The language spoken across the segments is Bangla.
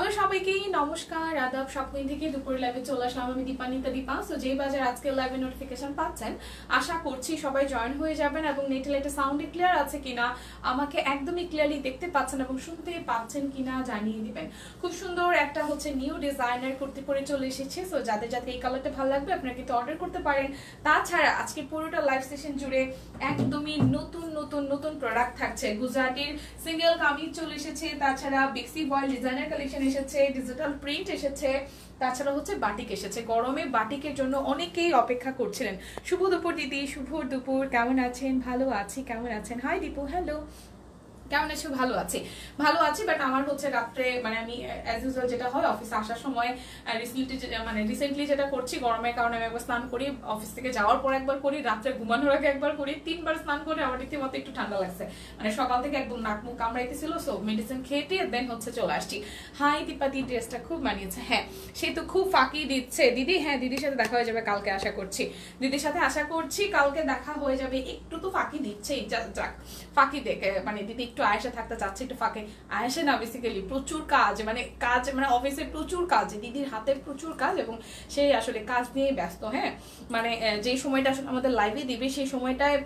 হ্যালো সবাইকেই, নমস্কার, আদাব সবদিন থেকে দুপুর লাইভে চলে আসলাম আমি দীপানিতা দীপা। সো যেই বাজার আজকে লাইভে নোটিফিকেশন পাচ্ছেন, আশা করছি সবাই জয়েন হয়ে যাবেন এবং নেটে লাইটে সাউন্ডে ক্লিয়ার আছে কিনা, আমাকে একদমই ক্লিয়ারলি দেখতে পাচ্ছেন এবং শুনতে পাচ্ছেন কিনা জানিয়ে দিবেন। খুব সুন্দর একটা হচ্ছে নিউ ডিজাইনার কুর্তি পরে চলে এসেছে। সো যাদের যাতে এই কালারটা ভালো লাগবে, আপনারা কিন্তু অর্ডার করতে পারেন। তাছাড়া আজকে পুরোটা লাইভ সেশন জুড়ে একদমই নতুন নতুন নতুন প্রোডাক্ট থাকছে। গুজরাটির সিঙ্গেল কামিজ চলে এসেছে, তাছাড়া বিক্সি বয়েল ডিজাইনার কালেকশন এসেছে ডিজিটাল প্রিন্ট এসেছে, তাছাড়া হচ্ছে বাটিক এসেছে। গরমে বাটিকের জন্য অনেকেই অপেক্ষা করছিলেন। শুভ দুপুর দিদি, শুভ দুপুর। কেমন আছেন? ভালো আছি, কেমন আছেন? হাই দীপু হ্যালো কেমন আছো? ভালো আছি। ভালো আছি বাট আমার হচ্ছে রাত্রে মানে আমি অ্যাজ ইউজুয়াল যেটা হয় অফিসে আসার সময় রিসেন্টলি মানে রিসেন্টলি যেটা করছি, গরমের কারণে আমি একবার স্নান করি অফিস থেকে যাওয়ার পর একবার করি, রাত্রে ঘুমানোর আগে একবার করি, তিনবার স্নান করে আমার রীতিমতো একটু ঠান্ডা লাগছে। মানে সকাল থেকে একদম নাক মুখ কামড়াইতেছিল সো মেডিসিন খেয়ে দেন হচ্ছে চলে আসছি। হাই দীপাতি ড্রেসটা খুব মানিয়েছে। হ্যাঁ সে তো খুব ফাঁকি দিচ্ছে। দিদি হ্যাঁ দিদির সাথে দেখা হয়ে যাবে, কালকে আশা করছি। দিদির সাথে আশা করছি, কালকে দেখা হয়ে যাবে, একটু তো ফাঁকি দিচ্ছেই যাক, ফাঁকি দেখে মানে দিদি একটু আয়েসা থাকতে চাচ্ছে, একটু ফাঁকে। আয়সে না বেসিক্যালি প্রচুর কাজ মানে কাজ মানে অফিসে প্রচুর কাজ, দিদির হাতে প্রচুর কাজ এবং সেই আসলে কাজ নিয়ে ব্যস্ত হ্যাঁ? মানে যে সময়টা আসলে আমাদের লাইভে দিবে, সেই সময়টায়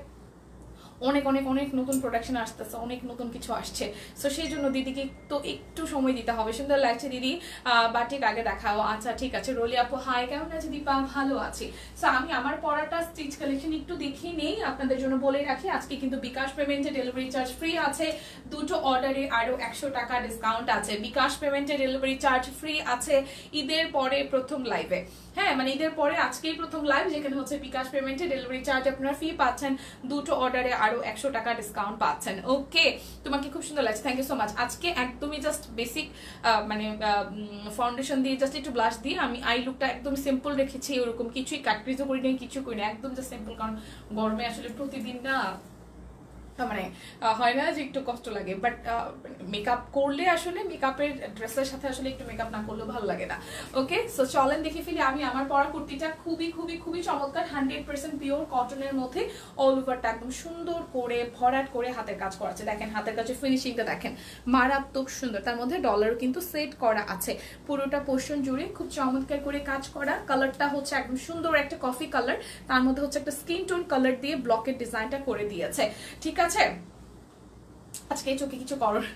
অনেক অনেক অনেক নতুন প্রোডাকশন আসতেছে, অনেক নতুন কিছু আসছে। সো সেই জন্য দিদিকে তো একটু সময় দিতে হবে। সুন্দর লাগছে দিদি। বাটিক আগে দেখাও। আচ্ছা ঠিক আছে। রলি আপু হাই কেমন আছে দীপা? ভালো আছি। সো আমি আমার পড়াটা স্টিচ কালেকশন একটু দেখিয়ে নেই। আপনাদের জন্য বলে রাখি, আজকে কিন্তু বিকাশ পেমেন্টে ডেলিভারি চার্জ ফ্রি আছে। দুটো অর্ডারে আরও একশো টাকা ডিসকাউন্ট আছে। বিকাশ পেমেন্টে ডেলিভারি চার্জ ফ্রি আছে ঈদের পরে প্রথম লাইভে হ্যাঁ মানে ঈদের পরে আজকেই প্রথম লাইভ যেখানে হচ্ছে বিকাশ পেমেন্টে ডেলিভারি চার্জ আপনারা ফি পাচ্ছেন। দুটো অর্ডারে আরও একশো টাকা ডিসকাউন্ট পাচ্ছেন। ওকে তোমাকে খুব সুন্দর লাগছে। থ্যাংক ইউ সো মাচ আজকে একদমই জাস্ট বেসিক মানে ফাউন্ডেশন দিয়ে জাস্ট একটু ব্লাশ দিয়ে আমি আই লুকটা একদম সিম্পল রেখেছি। ওরকম কিছুই কাটপিজও করি নাই কিছু করি না একদম জাস্ট সিম্পল কারণ গরমে আসলে প্রতিদিন না মানে হয় না যে একটু কষ্ট লাগে বাট মেকআপ করলে আসলে মেকআপের ড্রেসের সাথে আসলে একটু মেকআপ না করলেও ভালো লাগে না ওকে সো চলেন দেখে ফেলি, আমি আমার পরা কুর্তিটা খুবই খুবই খুবই চমৎকার হান্ড্রেড পার্সেন্ট পিওর কটনের মধ্যে অল ওভারটা একদম সুন্দর করে, ভরাট করে হাতের কাজ করা দেখেন, হাতের কাছে ফিনিশিংটা দেখেন, মারাত্মক সুন্দর। তার মধ্যে ডলারও কিন্তু সেট করা আছে। পুরোটা পোর্শন জুড়ে খুব চমৎকার করে কাজ করা। কালারটা হচ্ছে একদম সুন্দর একটা কফি কালার তার মধ্যে হচ্ছে একটা স্কিন টোন কালার দিয়ে ব্লকের ডিজাইনটা করে দিয়েছে। ঠিক আছে আজকে চোখে কিছু করার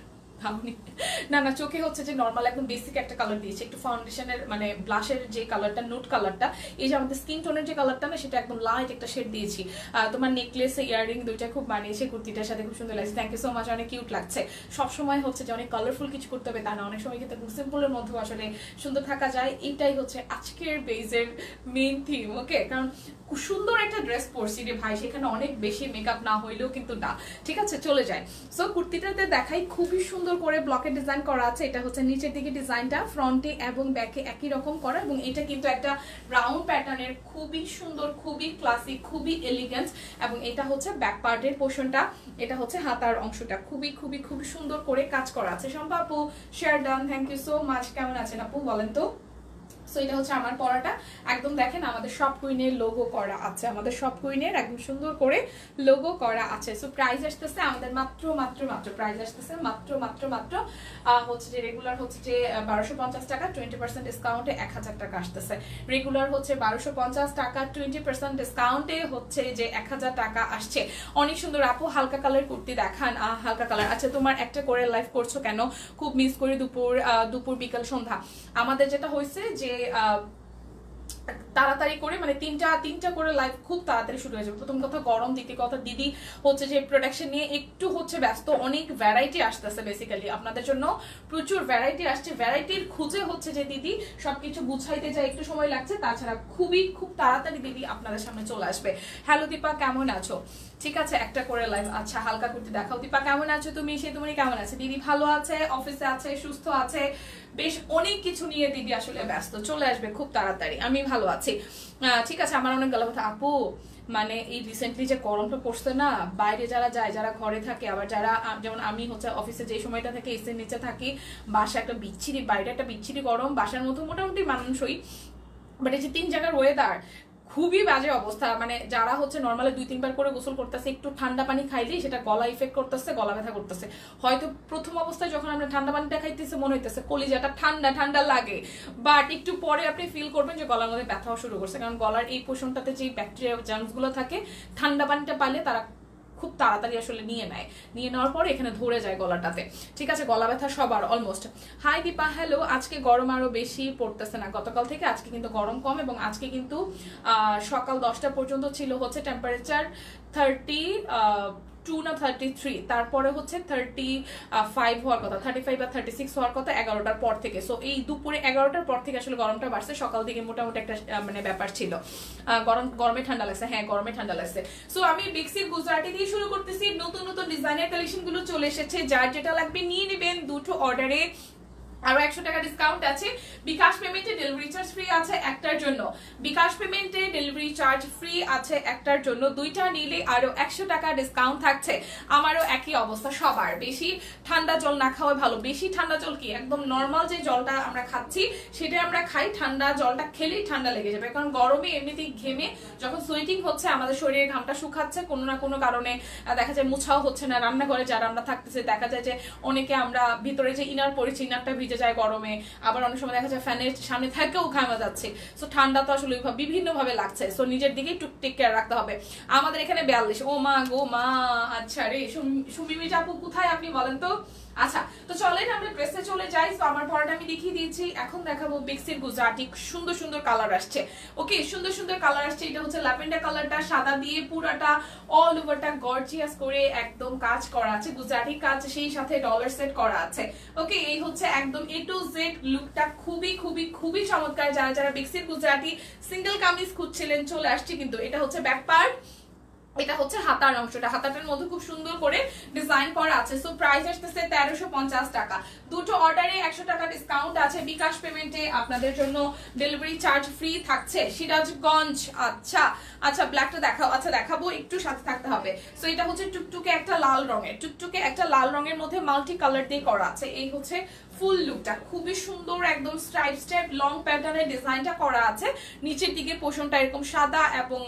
না না, চোখে হচ্ছে যে নর্মাল একদম বেসিক একটা কালার দিয়েছে। একটু ফাউন্ডেশনের মানে ব্লাশের যে কালারটা নোট কালারটা এই যে আমাদের স্কিন টোনের যে কালারটা না, সেটা একদম লাইট একটা শেড দিয়েছি। তোমার নেকলেস ইয়ারিং দুইটা খুব মানিয়েছে কুর্তিটার সাথে, খুব সুন্দর লাগছে। থ্যাংক ইউ সো মাচ অনেক কিউট লাগছে। সবসময় হচ্ছে যে অনেক কালারফুল কিছু করতে হবে তা না, অনেক সময় কিন্তু একদম সিম্পলের মধ্যেও আসলে সুন্দর থাকা যায়। এটাই হচ্ছে আজকের বেজের মেন থিম ওকে কারণ খুব সুন্দর একটা ড্রেস পরছি রে ভাই, সেখানে অনেক বেশি মেকআপ না হইলেও কিন্তু না। ঠিক আছে, চলে যায় সো কুর্তিটাতে দেখাই, খুবই সুন্দর করে ব্লকের ডিজাইন করা আছে। এটা হচ্ছে নিচের দিকে ডিজাইনটা ফ্রন্টে এবং ব্যাকে একই রকম করা এবং এটা কিন্তু একটা রাউন্ড প্যাটার্নের খুবই সুন্দর, খুবই ক্লাসিক খুবই এলিগেন্স এবং এটা হচ্ছে ব্যাক পার্টের পোর্শনটা এটা হচ্ছে হাতার অংশটা। খুবই খুবই খুবই সুন্দর করে কাজ করা আছে। আপু share done thank you so much কেমন আছেন আপু, বলেন তো? সো এটা হচ্ছে আমার পড়াটা। একদম দেখেন আমাদের সব কুইনের লোগো করা আছে। আমাদের সব কুইনের একদম সুন্দর করে লোগো করা আছে। সো প্রাইস আসতেছে আমাদের মাত্র মাত্র মাত্র প্রাইস আসতেছে। মাত্র মাত্র মাত্র হচ্ছে যে রেগুলার হচ্ছে যে বারোশো পঞ্চাশ টাকা টোয়েন্টি পার্সেন্ট ডিসকাউন্টে এক হাজার টাকা আসতেছে। রেগুলার হচ্ছে বারোশো পঞ্চাশ টাকা টোয়েন্টি পার্সেন্ট ডিসকাউন্টে হচ্ছে যে এক হাজার টাকা আসছে। অনেক সুন্দর আপু হালকা কালার কুর্তি দেখান। হালকা কালার আচ্ছা তোমার একটা করে লাইভ করছ কেন? খুব মিস করি দুপুর দুপুর বিকাল সন্ধ্যা। আমাদের যেটা হয়েছে যে তাড়াতাড়ি করে মানে তিনটা তিনটা করে লাইভ খুব তাড়াতাড়ি শুরু হয়ে যাবে। প্রথম কথা গরম, দ্বিতীয় কথা দিদি হচ্ছে যে প্রোডাকশন নিয়ে একটু হচ্ছে ব্যস্ত, অনেক ভ্যারাইটি আসতেছে বেসিক্যালি আপনাদের জন্য প্রচুর ভ্যারাইটি আসছে। ভ্যারাইটির খুঁজে হচ্ছে যে দিদি সবকিছু গুছাইতে যায়, একটু সময় লাগছে, তাছাড়া খুবই, খুব তাড়াতাড়ি দিদি আপনাদের সামনে চলে আসবে। হ্যালো দীপা, কেমন আছো? ঠিক আছে, একটা করে লাইভ আচ্ছা হালকা করতে দেখাও। দীপা, কেমন আছো তুমি? সে তুমি কেমন আছে? দিদি ভালো আছে? অফিসে আছে? সুস্থ আছে? বেশ অনেক কিছু নিয়ে দিদি আসলে ব্যস্ত। চলে আসবে খুব তাড়াতাড়ি। আমি ভালো আছি। ঠিক আছে, আমার অনেক গলা কথা আপু মানে এই রিসেন্টলি যে গরমটা পড়ছে না, বাইরে যারা যায়, যারা ঘরে থাকে, আবার যারা যেমন আমি হচ্ছে অফিসে যে সময়টা থাকে এসির নিচে থাকি বাসা একটা বিচ্ছিরি, বাইরে একটা বিচ্ছিরি গরম, বাসার মতো মোটামুটি মানুষই বাট এই যে তিন জায়গার ওয়েদার খুবই বাজে অবস্থা। মানে যারা হচ্ছে নর্মালি দুই, তিনবার করে গোসল করতেছে, একটু ঠান্ডা পানি খাইলেই সেটা গলা ইফেক্ট করতেছে, গলা ব্যথা করতেছে। হয়তো প্রথম অবস্থায় যখন আমরা ঠান্ডা পানিটা খাইতেছে, মনে হইতেছে কলিজাটা ঠান্ডা ঠান্ডা লাগে। বাট একটু পরে আপনি ফিল করবেন যে গলার মধ্যে ব্যথাও শুরু করছে। কারণ গলার এই পোষণটাতে যে ব্যাকটেরিয়া জার্মসগুলো থাকে, ঠান্ডা পানিটা পালে তারা খুব তাড়াতাড়ি আসলে নিয়ে নেয়। নিয়ে নেওয়ার পরে এখানে ধরে যায় গলাটাতে। ঠিক আছে, গলা ব্যথা সবার অলমোস্ট হাই দীপা হ্যালো আজকে গরম আরও বেশি পড়তেছে না। গতকাল থেকে আজকে কিন্তু গরম কম এবং আজকে কিন্তু সকাল দশটা পর্যন্ত ছিল হচ্ছে টেম্পারেচার থার্টি টু না থার্টি থ্রি তারপরে হচ্ছে থার্টি ফাইভ হওয়ার কথা থার্টি ফাইভ বা থার্টি সিক্স হওয়ার কথা এগারোটার পর থেকে। সো এই দুপুরে এগারোটার পর থেকে আসলে গরমটা বাড়ছে, সকাল দিকে মোটামুটি একটা মানে ব্যাপার ছিল। গরম, গরমে ঠান্ডা লাগছে হ্যাঁ গরমে ঠান্ডা লাগছে। সো আমি বিক্সির গুজরাটি দিয়ে শুরু করতেছি, নতুন নতুন ডিজাইনের কালেকশনগুলো চলে এসেছে, যার যেটা লাগবে নিয়ে নেবেন, দুটো অর্ডারে আরও একশো টাকা ডিসকাউন্ট আছে। বিকাশ পেমেন্টে ডেলিভারি চার্জ ফ্রি আছে একটার জন্য। বিকাশ পেমেন্টে ডেলিভারি চার্জ ফ্রি আছে একটার জন্য। দুইটা নিলে আরও একশো টাকা ডিসকাউন্ট থাকছে। আমারও একই অবস্থা সবার। বেশি ঠান্ডা জল না খাওয়া ভালো। বেশি ঠান্ডা জল কি? একদম নর্মাল যে জলটা আমরা খাচ্ছি, সেটা আমরা খাই। ঠান্ডা জলটা খেলেই ঠান্ডা লেগে যাবে। কারণ গরমে এমনিতেই ঘেমে যখন সুইটিং হচ্ছে, আমাদের শরীরের ঘামটা শুকাচ্ছে কোনো না কোনো কারণে। দেখা যায় মুছাও হচ্ছে না। রান্নাঘরে যারা আমরা থাকতেছে, দেখা যায় যে অনেকে আমরা ভিতরে যে ইনার পড়েছি ইনারটা ভিজে যায় গরমে, আবার অনেক সময় দেখা যায় ফ্যানের সামনে থেকেও ঘামা যাচ্ছে। সো ঠান্ডা তো আসলে বিভিন্ন ভাবে লাগছে। সো নিজের দিকেই টুক টেক কেয়ার রাখতে হবে। আমাদের এখানে বিয়াল্লিশ। ও মা গো মা আচ্ছা রে সুমিমি চাপু, কোথায় আপনি বলেন তো? আচ্ছা তো চলেন আমরা ড্রেসে চলে যাই। তো আমার পরাটা আমি দেখিয়ে দিয়েছি। এখন দেখাবো বিক্সির গুজাটি সুন্দর সুন্দর কালার আসছে। ওকে সুন্দর সুন্দর কালার আসছে। এটা হচ্ছে ল্যাভেন্ডার কালারটা সাদা দিয়ে পুরাটা অল ওভারটা গর্জিয়াস করে একদম কাজ করা আছে। গুজরাটি কাজ সেই সাথে ডলার সেট করা আছে। ওকে এই হচ্ছে একদম এ টু জেড লুকটা খুবই খুবই খুবই চমৎকার। যারা যারা বিক্সির গুজরাটি সিঙ্গেল কামিজ খুঁজছিলেন, চলে আসছে কিন্তু এটা হচ্ছে ব্যাপার এটা হচ্ছে হাতার অংশটা। হাতাটার মধ্যে খুব সুন্দর করে ডিজাইন করা আছে। সো প্রাইস আসতেছে তেরোশো পঞ্চাশ টাকা। দুটো অর্ডারে একশো টাকা ডিসকাউন্ট আছে। বিকাশ পেমেন্টে আপনাদের জন্য ডেলিভারি চার্জ ফ্রি থাকছে। সিরাজগঞ্জ আচ্ছা আচ্ছা ব্ল্যাকটা দেখাও। আচ্ছা দেখাবো, একটু সাথে থাকতে হবে। সো এটা হচ্ছে টুকটুকে একটা লাল রঙের। টুকটুকে একটা লাল রঙের মধ্যে মাল্টি কালার দিয়ে করা আছে। এই হচ্ছে ফুল লুকটা খুবই সুন্দর একদম স্ট্রাইপ স্ট্রাইপ লং প্যাটার্নের ডিজাইনটা করা আছে। নিচের দিকে পোষণটা এরকম সাদা এবং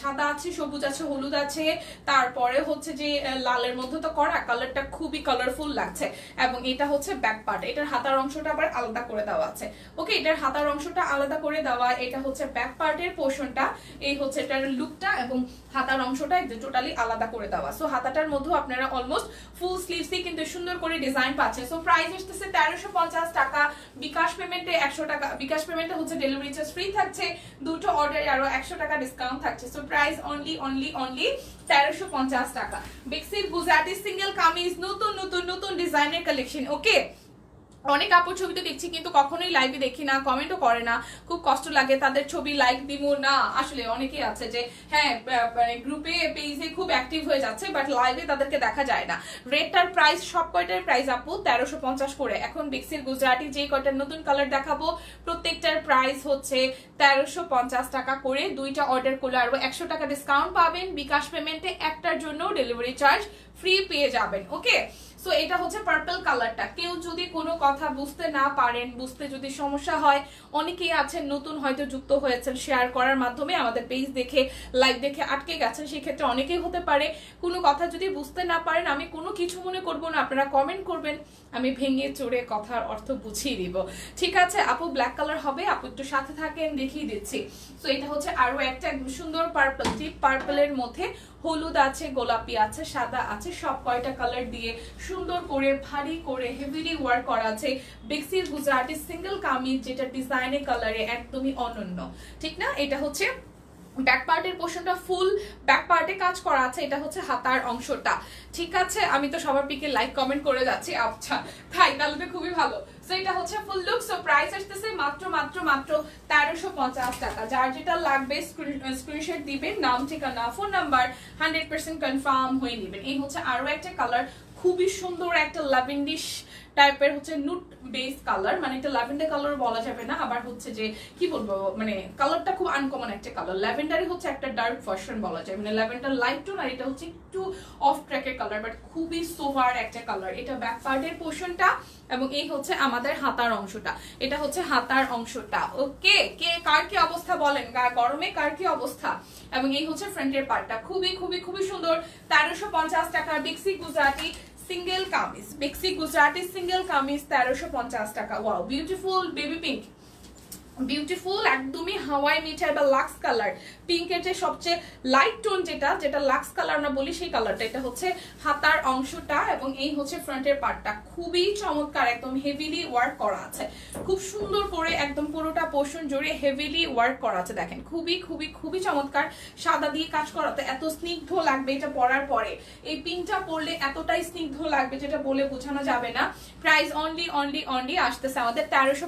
সাদা আছে, সবুজ আছে, হলুদ আছে। তারপরে হচ্ছে যে লালের মধ্যে তো করা কালারটা খুবই কালারফুল লাগছে। এবং এটা হচ্ছে ব্যাক পার্ট এটার হাতার অংশটা আবার আলাদা করে দেওয়া আছে। ওকে এটার হাতার অংশটা আলাদা করে দেওয়া, এটা হচ্ছে ব্যাক পার্টের পোর্শনটা এই হচ্ছে এটার লুকটা এবং হাতার অংশটা টোটালি আলাদা করে দেওয়া। সো হাতাটার মধ্যেও আপনারা অলমোস্ট ফুল স্লিভসই কিন্তু সুন্দর করে ডিজাইন পাচ্ছেন। সো প্রাইস আসতেছে তেরোশো পঞ্চাশ টাকা। বিকাশ পেমেন্টে একশো টাকা, বিকাশ পেমেন্টে হচ্ছে ডেলিভারি চার্জ ফ্রি থাকছে। দুটো অর্ডারে আরও একশো টাকা ডিসকাউন্ট থাকছে। So price only only only তেরোশো পঞ্চাশ টাকা। বিক্সিট গুজাটি সিঙ্গেল কামিজ, নতুন নতুন নতুন ডিজাইনের কালেকশন ওকে অনেক আপুর ছবি তো দেখছি, কিন্তু কখনোই লাইভে দেখি না কমেন্টও করে না। খুব কষ্ট লাগে তাদের ছবি লাইক দিব না। আসলে অনেকেই আছে যে হ্যাঁ মানে গ্রুপে পেজে খুব অ্যাক্টিভ হয়ে যাচ্ছে বাট লাইভে তাদেরকে দেখা যায় না। রেটটার প্রাইস সব কয়টার প্রাইস আপু? তেরোশো পঞ্চাশ করে। এখন বিক্সির গুজরাটি যে কয়টার নতুন কালার দেখাবো, প্রত্যেকটার প্রাইস হচ্ছে তেরোশো পঞ্চাশ টাকা করে। দুইটা অর্ডার করলে আরও একশো টাকা ডিসকাউন্ট পাবেন। বিকাশ পেমেন্টে একটার জন্য ডেলিভারি চার্জ ফ্রি পেয়ে যাবেন ওকে সো এটা হচ্ছে পার্পল কালারটা কেউ যদি কোনো কথা বুঝতে না পারেন, বুঝতে যদি সমস্যা হয়, অনেকেই আছেন নতুন হয়তো যুক্ত হয়েছেন শেয়ার করার মাধ্যমে আমাদের পেজ দেখে লাইক দেখে আটকে গেছেন, সেক্ষেত্রে অনেকেই হতে পারে। কোনো কথা যদি বুঝতে না পারেন, আমি কোনো কিছু মনে করব না, আপনারা কমেন্ট করবেন। আমি ভেঙে চড়ে কথার অর্থ বুঝিয়ে দিব। ঠিক আছে, আপু ব্ল্যাক কালার হবে, আপু একটু সাথে থাকেন, দেখিয়ে দিচ্ছি। তো এটা হচ্ছে আরও একটা সুন্দর পার্পল টিপ পার্পলের মধ্যে হলুদ আছে, গোলাপি আছে, সাদা আছে, সব কয়টা কালার দিয়ে সুন্দর করে, ভারী করে হেভিলি ওয়ার্ক করা আছে। বেক্সির গুজরাটি সিঙ্গেল কামিজ যেটা ডিজাইনে কালারে একদমই অনন্য। ঠিক না? এটা হচ্ছে ব্যাক পার্টের পোর্শনটা ফুল ব্যাক পার্টে কাজ করা আছে, এটা হচ্ছে হাতার অংশটা। ঠিক আছে? আমি তো সবার পিকে লাইক কমেন্ট করে যাচ্ছি। আচ্ছা তাই তাহলে তো খুবই ভালো। সো এটা হচ্ছে ফুল লুক সো প্রাইস আসতেছে মাত্র মাত্র মাত্র তেরোশো পঞ্চাশ টাকা। যার যেটা লাগবে স্ক্রিনশট দিবেন, নাম, ঠিকানা phone number hundred percent confirm হয়ে নেবেন। এই হচ্ছে আরও একটা কালার খুবই সুন্দর একটা ল্যাভেন্ডিশ টাইপের হচ্ছে নুট বেস কালার। মানে এটা ল্যাভেন্ডার কালার বলা যাবে না, আবার হচ্ছে যে, কি বলব মানে কালারটা খুব আনকমন একটা কালার। ল্যাভেন্ডারই হচ্ছে একটা ডার্ক ভার্সন বলা যায়। মানে ল্যাভেন্ডার লাইট টোন আর এটা হচ্ছে একটু অফ ট্র্যাকের কালার বাট খুবই সোভার একটা কালার এটা ব্যাক পার্টের পোর্শনটা এবং এই হচ্ছে আমাদের হাতার অংশটা। এটা হচ্ছে হাতার অংশটা। ওকে, কে, কার কি অবস্থা বলেন? গরমে কার কি অবস্থা? এবং এই হচ্ছে ফ্রন্টের পার্টটা খুবই খুবই খুবই সুন্দর। তেরোশো পঞ্চাশ টাকা বিক্সি গুজরাটি সিঙ্গেল কামিজ মেক্সি গুজরাটি সিঙ্গেল কামিজ তেরোশো পঞ্চাশ টাকা। Wow beautiful baby pink beautiful একদমই হাওয়াই মিঠাই বা লাক্স কালার পিঙ্কের যে সবচেয়ে লাইট টোন যেটা যেটা লাক্স কালার আমরা বলি, সেই কালারটা এটা হচ্ছে হাতার অংশটা এবং এই হচ্ছে ফ্রন্টের পার্টটা খুবই চমৎকার, একদম হেভিলি ওয়ার্ক করা আছে। খুব সুন্দর করে একদম পুরোটা পোর্শন জুড়ে হেভিলি ওয়ার্ক করা আছে, দেখেন। খুবই খুবই খুবই চমৎকার। সাদা দিয়ে কাজ করাতে এত স্নিগ্ধ লাগবে এটা পরার পরে। এই পিনটা পরলে এতটাই স্নিগ্ধ লাগবে যেটা বলে বোঝানো যাবে না। প্রাইস অনলি অনলি অনলি আসতেছে আমাদের তেরোশো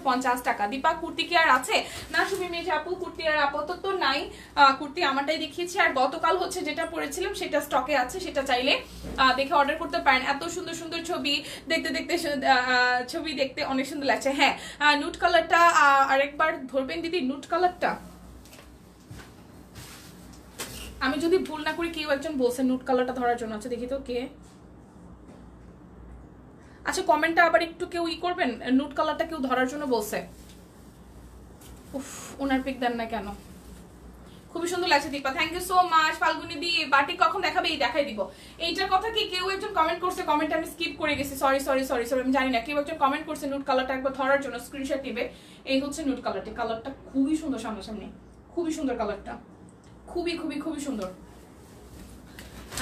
টাকা। দীপা, কুর্তি কি আর আছে? না, সুমি, মেজে আপু, কুর্তি আর আপাতত নাই। কুর্তি আমারটাই দেখিয়েছি। আর গতকাল হচ্ছে যেটা পরেছিলাম, সেটা স্টকে আছে, সেটা চাইলে দেখে অর্ডার করতে পারেন। এত সুন্দর সুন্দর ছবি, দেখতে দেখতে ছবি দেখতে অনেক সুন্দর লাগছে। হ্যাঁ নুট কালারটা আরেকবার ধরবেন দিদি নুট কালারটা আমি যদি ভুল না করি, কেউ একজন বলছে নুট কালারটা ধরার জন্য। আচ্ছা দেখি তো কে। আচ্ছা কমেন্টটা আবার একটু কেউ ই করবেন? নুট কালারটা কেউ ধরার জন্য বলছে। উফ ওনার পিক দেন না কেন? খুবই সুন্দর লাগছে Dipa. Thank you so much Falguni di. বাটি কখন দেখাবে এই দেখাই দিব। এইটার কথা কি কেউ একজন কমেন্ট করছে? কমেন্ট আমি স্কিপ করে গেছি। সরি সরি সরি সরি আমি জানি না। কেউ একজন কমেন্ট করছে নুট কালারটা একবার ধরার জন্য স্ক্রিনশট দিবে। এই হচ্ছে নুট কালারটি কালারটা খুবই সুন্দর সামনাসামনি। খুবই সুন্দর কালারটা খুবই খুবই খুবই সুন্দর।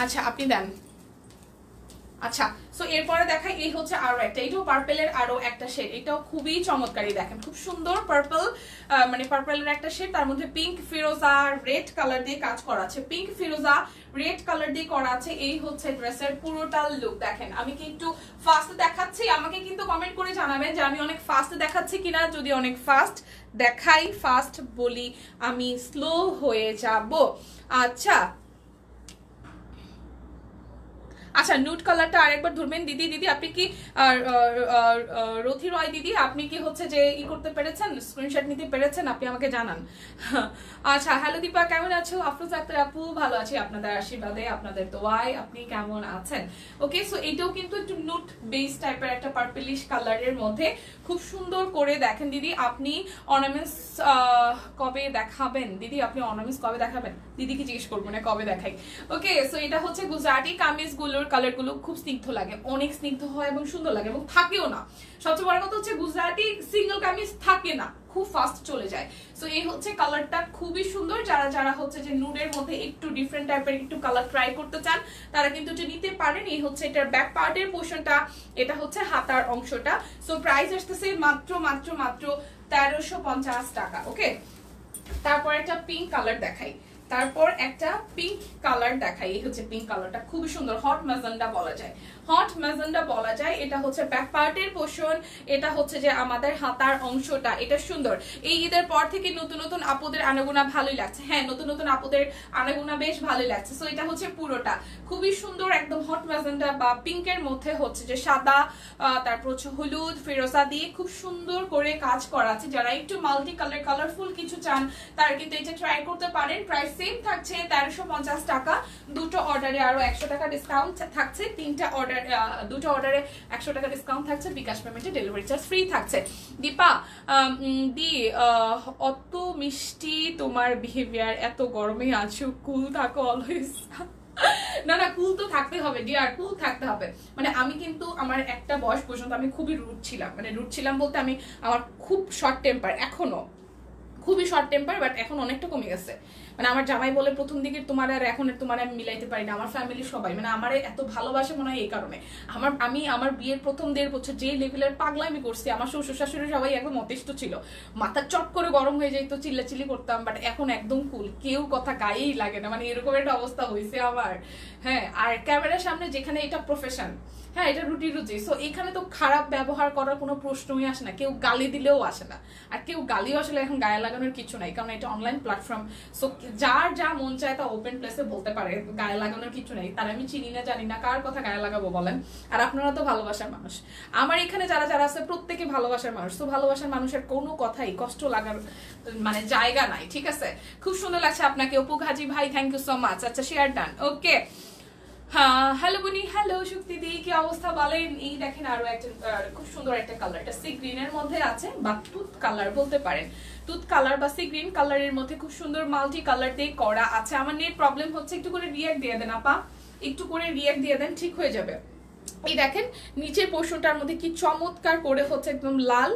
আচ্ছা আপনি দেন। আচ্ছা সো এরপরে দেখাই, এই হচ্ছে আরও একটা এটাও পার্পেলের আরও একটা শেড এটাও খুবই চমৎকারী দেখেন, খুব সুন্দর পার্পল মানে পার্পেলের একটা শেড তার মধ্যে পিঙ্ক ফিরোজা রেড কালার দিয়ে কাজ করা আছে পিঙ্ক ফিরোজা রেড কালার দিয়ে করা আছে, এই হচ্ছে ড্রেসের পুরোটা লুক দেখেন, আমি কি একটু ফাস্ট দেখাচ্ছি? আমাকে কিন্তু কমেন্ট করে জানাবেন যে আমি অনেক ফাস্ট দেখাচ্ছি কিনা, যদি অনেক ফাস্ট দেখাই ফাস্ট বলি, আমি স্লো হয়ে যাব। আচ্ছা আচ্ছা নুট কালারটা আরেকবার ধরবেন। দিদি দিদি, আপনি কি রথি রয় দিদি, আপনি কি হচ্ছে যে ই করতে পেরেছেন? স্ক্রিনশট নিতে পেরেছেন? আপনি আমাকে জানান। আচ্ছা হ্যালো দীপা, কেমন আছো? আফরোজ আক্তার আপু, ভালো আছি আপনাদের আশীর্বাদে, আপনাদের দোয়ায়। আপনি কেমন আছেন? ওকে সো এটাও কিন্তু একটু নুট বেস টাইপের একটা পার্পলিশ কালারের মধ্যে। খুব সুন্দর করে দেখেন দিদি, আপনি অর্নামেন্টস কবে দেখাবেন? দিদি, আপনি অর্নামেন্টস কবে দেখাবেন? দিদিকে জিজ্ঞেস করব না, কবে দেখাই? ওকে সো এটা হচ্ছে গুজরাটি কামিজ গুলোর কালারগুলো খুব স্নিগ্ধ লাগে, অনেক স্নিগ্ধ হয় এবং সুন্দর লাগে এবং থাকেও না। সবচেয়ে বড় কথা হচ্ছে গুজরাটি সিঙ্গেল কামিজ থাকে না, খুব ফাস্ট চলে যায়। সো এই হচ্ছে কালারটা খুবই সুন্দর। যারা যারা হচ্ছে যে নুডের মধ্যে একটু ডিফারেন্ট টাইপের একটু কালার ট্রাই করতে চান, তারা কিন্তু এটা নিতে পারেন। এই হচ্ছে এটার ব্যাক পার্টের পোর্শনটা এটা হচ্ছে হাতার অংশটা। সো প্রাইস আসতেছে মাত্র মাত্র মাত্র তেরোশো টাকা ওকে তারপর একটা পিঙ্ক কালার দেখাই। তারপর একটা পিঙ্ক কালার দেখাই। এই হচ্ছে পিঙ্ক কালারটা খুবই সুন্দর হট ম্যাজেন্ডা বলা যায়। হট ম্যাজেন্ডা বলা যায়, এটা হচ্ছে ব্যাক পার্টের পোষণ এটা হচ্ছে যে আমাদের হাতার অংশটা, এটা সুন্দর। এই ঈদের পর থেকে নতুন নতুন আপুদের আনাগুনা ভালোই লাগছে। হ্যাঁ নতুন নতুন আপুদের আনাগুনা বেশ ভালোই লাগছে। সো এটা হচ্ছে পুরোটা। খুবই সুন্দর একদম হট ম্যাজেন্ডা বা পিঙ্কের মধ্যে হচ্ছে যে সাদা তারপর হচ্ছে হলুদ ফেরোসা দিয়ে খুব সুন্দর করে কাজ করা আছে। যারা একটু মাল্টি কালার কালারফুল কিছু চান, তারা কিন্তু এটা ট্রাই করতে পারেন। প্রাইস সেম থাকছে তেরোশো টাকা। দুটো অর্ডারে আরও একশো টাকা ডিসকাউন্ট থাকছে। তিনটা অর্ডার অর্ডার দুটো অর্ডারে একশো টাকা ডিসকাউন্ট থাকছে, বিকাশ পেমেন্টে ডেলিভারি চার্জ ফ্রি থাকছে। দীপা দি অত মিষ্টি তোমার বিহেভিয়ার এত গরমে আছো কুল থাকো অলওয়েজ না না কুল তো থাকতে হবে ডিয়ার কুল থাকতে হবে। মানে আমি কিন্তু আমার একটা বয়স পর্যন্ত আমি খুবই রুট ছিলাম। মানে রুট ছিলাম বলতে আমি আমার খুব শর্ট টেম্পার এখনও। খুবই শর্ট টেম্পার বাট এখন অনেকটা কমে গেছে। মানে আমার জামাই বলে, প্রথম দিকে তোমার আর এখন তোমার আমি মিলাইতে পারি না, আমার ফ্যামিলি সবাই। মানে আমার এত ভালোবাসে মনে হয় এই কারণে। আমার, আমি, আমার বিয়ের প্রথম দেড় বছর যেই লেভেলের পাগলা আমি করছি, আমার শ্বশুর শাশুড়ি সবাই একদম অতিষ্ঠ ছিল। মাথা চট করে গরম হয়ে যেত চিল্লাচিল্লি করতাম বাট এখন একদম কুল কেউ কথা গায়েই লাগে না। মানে এরকম একটা অবস্থা হয়েছে আমার। হ্যাঁ আর ক্যামেরার সামনে যেখানে এটা প্রফেশন হ্যাঁ এটা রুটি রুজি। সো এখানে তো খারাপ ব্যবহার করার কোনো প্রশ্নই আসে না। কেউ গালি দিলেও আসে না। আর কেউ গালিও আসলে এখন গায়ে লাগানোর কিছু নাই। কারণ এটা অনলাইন প্ল্যাটফর্ম সো যার যা মন চায় তা ওপেন প্লেসে বলতে পারে। গায়ে লাগানোর কিছু নেই। তার আমি চিনি না, জানি না, কার কথা গায়ে লাগাবো বলেন? আর আপনারা তো ভালোবাসার মানুষ। আমার এখানে যারা যারা আছে, প্রত্যেকে ভালোবাসার মানুষ। তো ভালোবাসার মানুষের কোনো কথাই কষ্ট লাগার মানে জায়গা নাই। ঠিক আছে? খুব সুন্দর লাগছে আপনাকে। অপু ঘাজি, ভাই থ্যাংক ইউ সো মাচ আচ্ছা share done okay hello Buni hello Shakti di, কি অবস্থা বলেন? এই দেখেন আরও একটা খুব সুন্দর একটা কালার এটা সি গ্রিনের মধ্যে আছে, বা তুত কালার বলতে পারেন। তুত কালার বা সি গ্রিন কালারের মধ্যে খুব সুন্দর মাল্টি কালার দিয়ে করা আছে। আমার নেট প্রবলেম হচ্ছে, একটু করে রিয়াক্ট দিয়ে দেন আপা। একটু করে রিয়াক্ট দিয়ে দেন, ঠিক হয়ে যাবে। এই দেখেন, নিচের পোর্শনটার মধ্যে কি চমৎকার করে হচ্ছে একদম লাল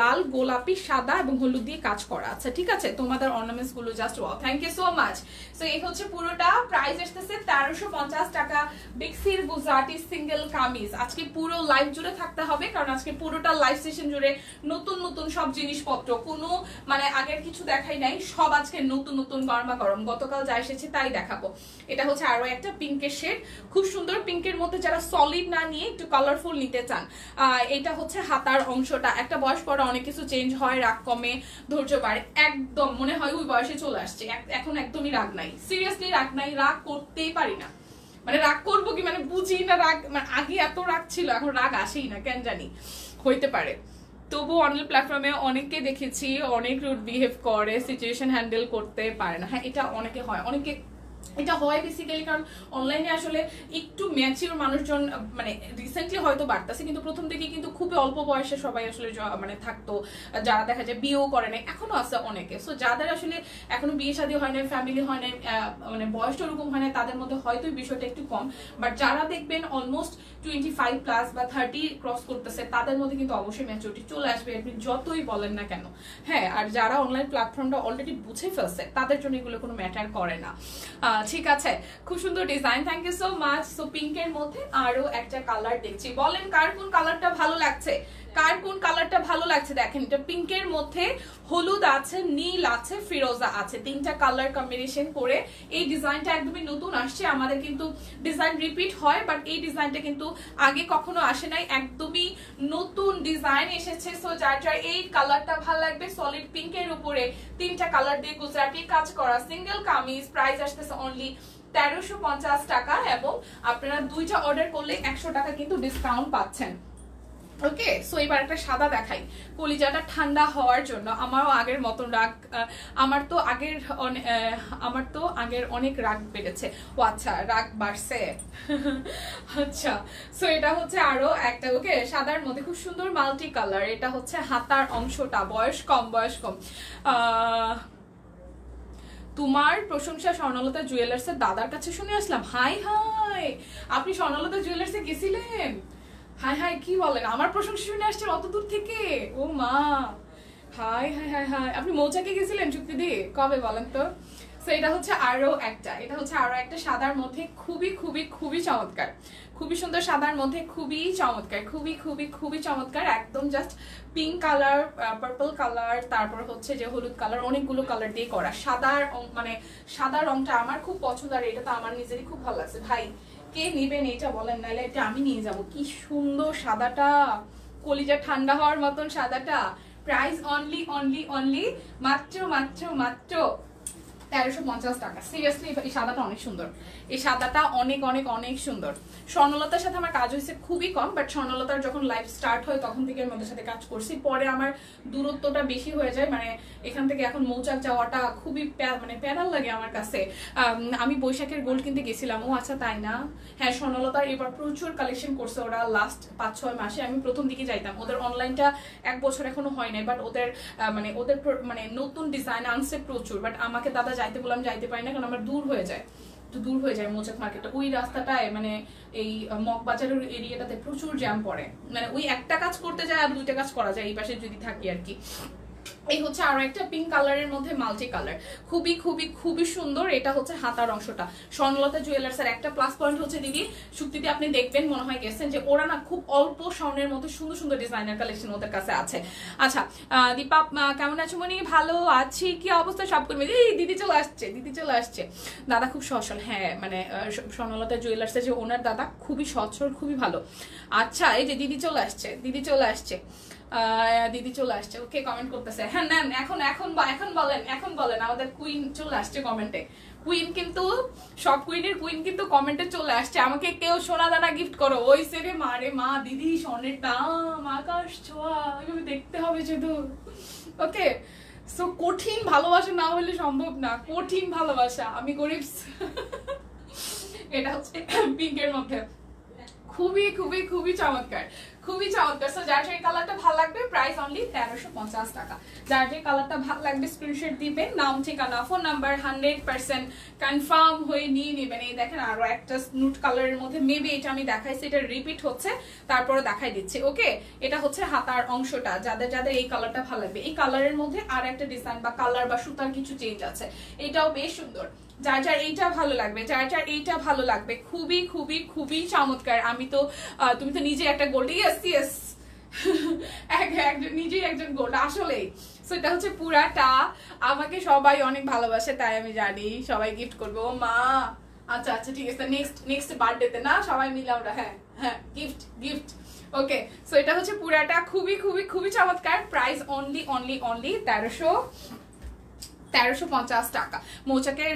লাল, গোলাপি, সাদা এবং হলুদ দিয়ে কাজ করা আছে। ঠিক আছে? তোমাদের অর্নামেন্টসগুলো just wow thank you so much so এই হচ্ছে পুরোটা। প্রাইস আসতেছে তেরোশো পঞ্চাশ টাকা। বিক্সির গুজরাটি সিঙ্গেল কামিজ আজকে পুরো লাইভ জুড়ে থাকতে হবে, কারণ আজকে পুরোটা লাইভ সেশন জুড়ে নতুন নতুন সব জিনিসপত্র, কোনো মানে আগের কিছু দেখাই নাই, সব আজকে নতুন নতুন গরমা গরম। গতকাল যা এসেছে তাই দেখাবো। এটা হচ্ছে আরও একটা পিঙ্কের শেড খুব সুন্দর পিঙ্কের মধ্যে যারা সলিড না নিয়ে একটু কালারফুল নিতে চান এটা হচ্ছে হাতার অংশটা। একটা বয়স পরে অনেক কিছু চেঞ্জ হয়, রাগ কমে, ধৈর্য বাড়ে। একদম মনে হয় ওই বয়সে চলে আসছে। এখন একদমই রাগ নাই। সিরিয়াসলি রাগ নাই, রাগ করতেই পারি না। মানে রাগ করব কি? মানে বুঝি না রাগ মানে আগে এত রাগ ছিল, এখন রাগ আসেই না, কেন জানি? হইতে পারে। তবু অনলাইন প্ল্যাটফর্মে অনেককে দেখেছি, অনেক রুট বিহেভ করে সিচুয়েশন হ্যান্ডেল করতে পারে না। হ্যাঁ এটা অনেকে হয়, অনেকে এটা হয় বেসিক্যালি কারণ অনলাইনে আসলে একটু ম্যাচিওর মানুষজন মানে রিসেন্টলি হয়তো বাড়তেছে, কিন্তু প্রথম দিকে কিন্তু খুবই অল্প বয়সে সবাই আসলে মানে থাকতো। যারা দেখা যায় বিয়েও করে নাই, এখনও আছে অনেকে। সো যাদের আসলে এখনও বিয়ে শাদী হয় নাই ফ্যামিলি হয় নাই মানে বয়সটা ওরকম হয় নাই, তাদের মধ্যে হয়তো বিষয়টা একটু কম। বাট যারা দেখবেন অলমোস্ট টোয়েন্টি ফাইভ প্লাস বা থার্টি ক্রস করতেছে, তাদের মধ্যে কিন্তু অবশ্যই ম্যাচুরিটি চলে আসবে, আপনি যতই বলেন না কেন। হ্যাঁ আর যারা অনলাইন প্ল্যাটফর্মটা অলরেডি বুঝে ফেলছে, তাদের জন্য এগুলো কোনো ম্যাটার করে না। ঠিক আছে। খুব সুন্দর design thank you so much so পিঙ্কের মধ্যে আরও একটা কালার দেখছি। বলেন কার কোন কালারটা ভালো লাগছে? কার কোন কালারটা ভালো লাগছে দেখেন, এটা পিঙ্কের মধ্যে হলুদ আছে, নীল আছে, ফিরোজা আছে। তিনটা কালার কম্বিনেশন করে এই ডিজাইনটা একদমই নতুন আসছে। আমাদের কিন্তু ডিজাইন রিপিট হয় বাট এই ডিজাইনটা কিন্তু আগে কখনো আসে নাই। একদমই নতুন ডিজাইন এসেছে। সো যার যার এই কালারটা ভালো লাগবে সলিড পিঙ্কের উপরে তিনটা কালার দিয়ে গুজরাটি কাজ করা। সিঙ্গেল কামিজ প্রাইস আসতেছে অনলি তেরোশো টাকা এবং আপনারা দুইটা অর্ডার করলে একশো টাকা কিন্তু ডিসকাউন্ট পাচ্ছেন। ওকে সো এবার একটা সাদা দেখাই। কলিজাটা ঠান্ডা হওয়ার জন্য আমারও আগের মতন রাগ আমার তো আগের আমার তো আগের অনেক রাগ বেড়েছে। ও আচ্ছা রাগ বাড়ছে। আচ্ছা সো এটা হচ্ছে আরও একটা, ওকে, সাদার মধ্যে খুব সুন্দর মাল্টি কালার এটা হচ্ছে হাতার অংশটা, বয়স কম বয়স কম। তোমার প্রশংসা স্বর্ণলতা জুয়েলার্স এর দাদার কাছে শুনে আসলাম। হাই হাই, আপনি স্বর্ণলতা জুয়েলার্স গেছিলেন? হাই হাই কি বলেন? আমার প্রশংসা শুনে আসছেন অত দূর থেকে? ও মা। Hi hi hi hi. আপনি মৌচাকে গেছিলেন চুক্তি দিয়ে? কবে বলেন তো? So, এটা হচ্ছে আরও একটা। এটা হচ্ছে আরও একটা সাদার মধ্যে খুবই খুবই খুবই চমৎকার। খুবই সুন্দর সাদার মধ্যে খুবই চমৎকার। খুবই খুবই খুবই চমৎকার। একদম just pink colour purple colour তারপর হচ্ছে যে হলুদ কালার অনেকগুলো কালার দিয়ে করা। সাদার মানে সাদা রংটা আমার খুব পছন্দ আর এটা তো আমার নিজেরই খুব ভালো লাগছে। ভাই কে নেবেন এটা বলেন, নাহলে এটা আমি নিয়ে যাব। কি সুন্দর সাদাটা, কলিজা ঠান্ডা হওয়ার মতন সাদাটা। প্রাইস অনলি অনলি অনলি মাত্র মাত্র মাত্র। তেরোশো পঞ্চাশ টাকা। সিরিয়াসলি এই সাদাটা অনেক সুন্দর। এই সাদাটা অনেক অনেক অনেক সুন্দর। স্বর্ণলতার সাথে আমার কাজ হয়েছে খুবই কম বাট স্বর্ণলতার যখন লাইভ স্টার্ট হয়, তখন থেকে আমি সাথে কাজ করছি। পরে আমার দূরত্বটা বেশি হয়ে যায় মানে এখান থেকে এখন মৌচাক যাওয়াটা খুবই মানে প্যারাল লাগে আমার কাছে। আমি বৈশাখের গোল্ড কিনতে গেছিলাম। ও আচ্ছা তাই না? হ্যাঁ স্বর্ণলতার এবার প্রচুর কালেকশন করছে ওরা লাস্ট পাঁচ ছয় মাসে। আমি প্রথম দিকে যাইতাম। ওদের অনলাইনটা এক বছর এখনও হয় নাই বাট ওদের মানে ওদের মানে নতুন ডিজাইন আনছে প্রচুর। বাট আমাকে দাদা যাইতে বললাম, যাইতে পারি না, কারণ আমার দূর হয়ে যায়। তো দূর হয়ে যায় মোচাক মার্কেটটা। ওই রাস্তাটায় মানে এই মগ বাজারের এরিয়াটাতে প্রচুর জ্যাম পড়ে। মানে ওই একটা কাজ করতে যায় আর দুইটা কাজ করা যায়, এই পাশে যদি থাকি আর কি। এই হচ্ছে আরও একটা পিঙ্ক কালারের মধ্যে মাল্টি কালার খুবই খুবই খুবই সুন্দর। এটা হচ্ছে হাতার অংশটা। স্বর্ণলতা জুয়েলার্স এর একটা প্লাস পয়েন্ট হচ্ছে দিদি শুক্তিতে আপনি দেখবেন, মনে হয় গেছেন যে ওরা না খুব অল্প স্বর্ণের মধ্যে সুন্দর সুন্দর ডিজাইনার কালেকশন ওদের কাছে আছে। আচ্ছা দীপা কেমন আছো মনি ভালো আছি। কি অবস্থা সব এই, দিদি চলে আসছে, দিদি চলে আসছে। দাদা খুব সচল হ্যাঁ মানে স্বর্ণলতা জুয়েলার্স যে ওনার দাদা খুবই সচ্ছল খুবই ভালো। আচ্ছা এই যে দিদি চলে আসছে, দিদি চলে আসছে। দিদি চলে আসছে। ওকে কমেন্ট করতেছে। হ্যাঁ নেন, এখন এখন এখন বলেন এখন বলেন। আমাদের কুইন চলে আসছে কমেন্টে কুইন কিন্তু, সব কুইনের কুইন কিন্তু কমেন্টে চলে আসছে। আমাকে কেউ সোনা দানা গিফট করো। ওই সেরে মা রে মা দিদি, স্বর্ণের দাম, আকাশ ছোঁয়া দেখতে হবে শুধু। ওকে? সো কঠিন ভালোবাসা না হলে সম্ভব না। কঠিন ভালোবাসা। আমি গরিব। এটা হচ্ছে পিঙ্কের মধ্যে। খুবই খুবই খুবই চমৎকার। খুবই চমৎকার। সো যার যে কালারটা ভালো লাগবে প্রাইস অনলি তেরোশো পঞ্চাশ টাকা। যার যে কালারটা ভালো লাগবে স্ক্রিনশট দিবেন নাম, ঠিকানা phone number hundred percent confirm হয়ে নিয়ে নেবেন। এই দেখেন আরও একটা নুট কালারের মধ্যে মেবি এটা আমি দেখাইছি, এটা রিপিট হচ্ছে তারপরে দেখাই দিচ্ছি ওকে এটা হচ্ছে হাতার অংশটা, যাদের যাদের এই কালারটা ভালো লাগবে। এই কালারের মধ্যে আর একটা ডিজাইন বা কালার বা সুতার কিছু চেঞ্জ আছে। এটাও বেশ সুন্দর। যার যার এইটা ভালো লাগবে, যার যার এইটা ভালো লাগবে, খুবই খুবই খুবই চমৎকার। আমি তো তুমি তো নিজে একটা গোল্ড ইয়েস একজন নিজেই একজন গোল্ড আসলেই। সো এটা হচ্ছে পুরাটা। আমাকে সবাই অনেক ভালোবাসে, তাই আমি জানি। সবাই গিফট করবে। মা! আচ্ছা আচ্ছা ঠিক আছে। নেক্সট নেক্সট বার্থডেতে না? সবাই মিলে আমরা হ্যাঁ হ্যাঁ গিফট গিফট ওকে সো এটা হচ্ছে পুরাটা। খুবই খুবই খুবই চমৎকার। প্রাইস অনলি অনলি অনলি তেরোশো। তেরোশো পঞ্চাশ টাকা। মৌচাকের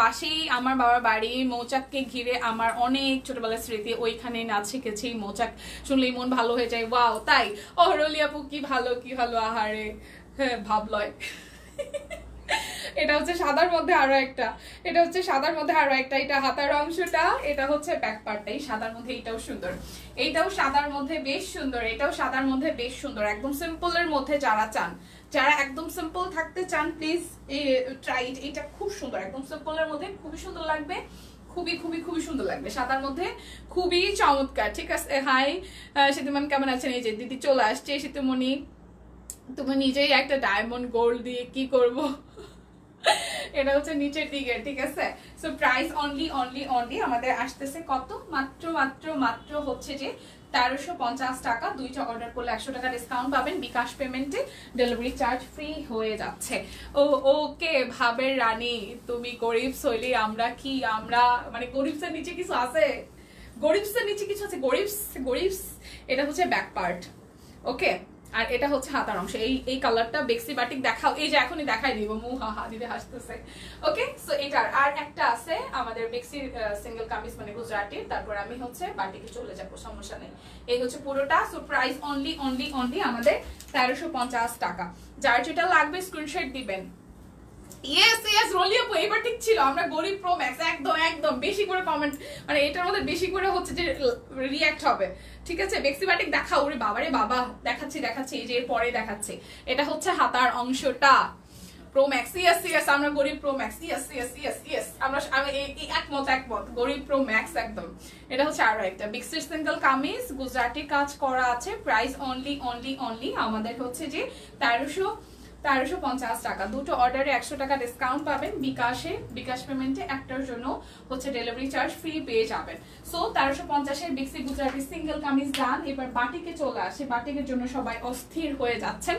পাশেই আমার বাবার বাড়ি, মৌচাককে ঘিরে আমার অনেক ছোটবেলার স্মৃতি, ওইখানে নাচ শিখেছি মৌচাক। শুনলেই মন ভালো হয়ে যায়, ওয়াও, তাই? অহরলি আপু, কি ভালো কি ভালো, আহারে। হ্যাঁ ভাবলয়। এটা হচ্ছে সাদার মধ্যে আরও একটা, এটা হচ্ছে সাদার মধ্যে আরও একটা, এটা হাতার অংশটা, এটা হচ্ছে ব্যাক পার্টটাই সাদার মধ্যে এটাও সুন্দর। এইটাও সাদার মধ্যে বেশ সুন্দর, এটাও সাদার মধ্যে বেশ সুন্দর, একদম সিম্পলের মধ্যে যারা চান। যারা একদম সিম্পল থাকতে চান প্লিজ ট্রাই এটা খুব সুন্দর, একদম সিম্পলের মধ্যে খুবই সুন্দর লাগবে। খুবই খুবই খুবই সুন্দর লাগবে। সাদার মধ্যে খুবই চমৎকার। ঠিক আছে হাই সেতুমান কেমন আছেন? এই যে দিদি চলে আসছে, সেতুমণি। তুমি নিজেই একটা ডায়মন্ড গোল্ড দিয়ে কি করব? এটা হচ্ছে নিচের দিকে, ঠিক আছে? So price only only only আমাদের আসতেছে কত? মাত্র মাত্র মাত্র হচ্ছে যে তেরোশো পঞ্চাশ টাকা। দুইটা অর্ডার করলে একশো টাকা ডিসকাউন্ট পাবেন। বিকাশ পেমেন্টে ডেলিভারি চার্জ ফ্রি হয়ে যাচ্ছে। ও, ওকে ভাবের রানী, তুমি গরিব শৈলী, আমরা কি, আমরা মানে গরিবসের নিচে কিছু আছে? গরিবসের নিচে কিছু আছে? গরিবস গরিবস, এটা হচ্ছে ব্যাক পার্ট ওকে আর এটা হচ্ছে হাতার অংশ। এই এই কালারটা বেক্সি বাটিক দেখাও। এই যে এখনই দেখাই দিব। মু হা হা দিদি হাসতেছে। ওকে সো এটার আর একটা আছে আমাদের বেক্সি সিঙ্গেল কামিজ মানে গুজরাটি তারপর আমি হচ্ছে বাটিকে চলে যাব, সমস্যা নেই। এই হচ্ছে পুরোটা। So price only only only আমাদের তেরোশো টাকা। যার যেটা লাগবে স্ক্রিনশট দিবেন। ইয়েস ইয়েস ছিল। আমরা গরিব প্রো ম্যাক্স একদম একদম, বেশি করে কমেন্ট মানে এটার মধ্যে বেশি করে হচ্ছে যে হবে। ঠিক আছে? দেখা ওরে বাবারে বাবা, দেখাচ্ছি দেখাচ্ছি এর পরে দেখাচ্ছি। এটা হচ্ছে হাতার অংশটা। প্রো আমরা গরিব প্রো ম্যাক্স আমরা একমত একমত, গরিব প্রো ম্যাক্স একদম। এটা হচ্ছে আরও একটা। কামিজ কাজ করা আছে অনলি অনলি অনলি আমাদের হচ্ছে যে তেরোশো তেরোশো পঞ্চাশ টাকা। দুটো অর্ডারে একশো টাকা ডিসকাউন্ট পাবেন। বিকাশে, বিকাশ পেমেন্টে একটার জন্য হচ্ছে ডেলিভারি চার্জ ফ্রি পেয়ে যাবেন। সো তেরোশো পঞ্চাশের বিক্সি গুজরাটি সিঙ্গেল কামিজ ডান এবার বাটিকে চলে আসে। বাটিকের জন্য সবাই অস্থির হয়ে যাচ্ছেন।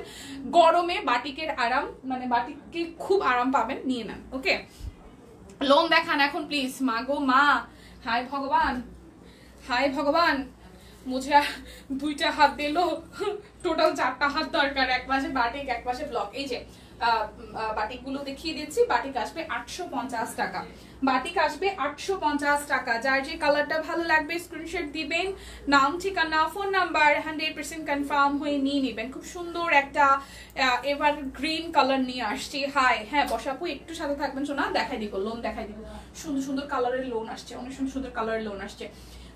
গরমে বাটিকের আরাম মানে বাটিকে খুব আরাম পাবেন। নিয়ে নেন, ওকে? লোন দেখান এখন প্লিজ মা গো, মা। হাই ভগবান। হাই ভগবান। মুঝে দুইটা হাত দিল। টোটাল চারটা হাত দরকার, এক পাশে বাটিক এক পাশে ব্লক এই যে বাটিকগুলো দেখিয়ে দিচ্ছি বাটিক আসবে আটশো পঞ্চাশ টাকা। বাটিক আসবে আটশো পঞ্চাশ টাকা। যার যে কালারটা ভালো লাগবে স্ক্রিনশট দিবেন। নাম, ঠিকানা phone number hundred percent confirm হয়ে নিয়ে নেবেন। খুব সুন্দর একটা এবার গ্রিন কালার নিয়ে আসছি। হাই হ্যাঁ বসাপু, একটু সাথে থাকবেন শোনা। দেখাই দিব লোন দেখাই দিব। সুন্দর সুন্দর কালারের লোন আসছে, অনেক সুন্দর সুন্দর কালারের লোন আসছে।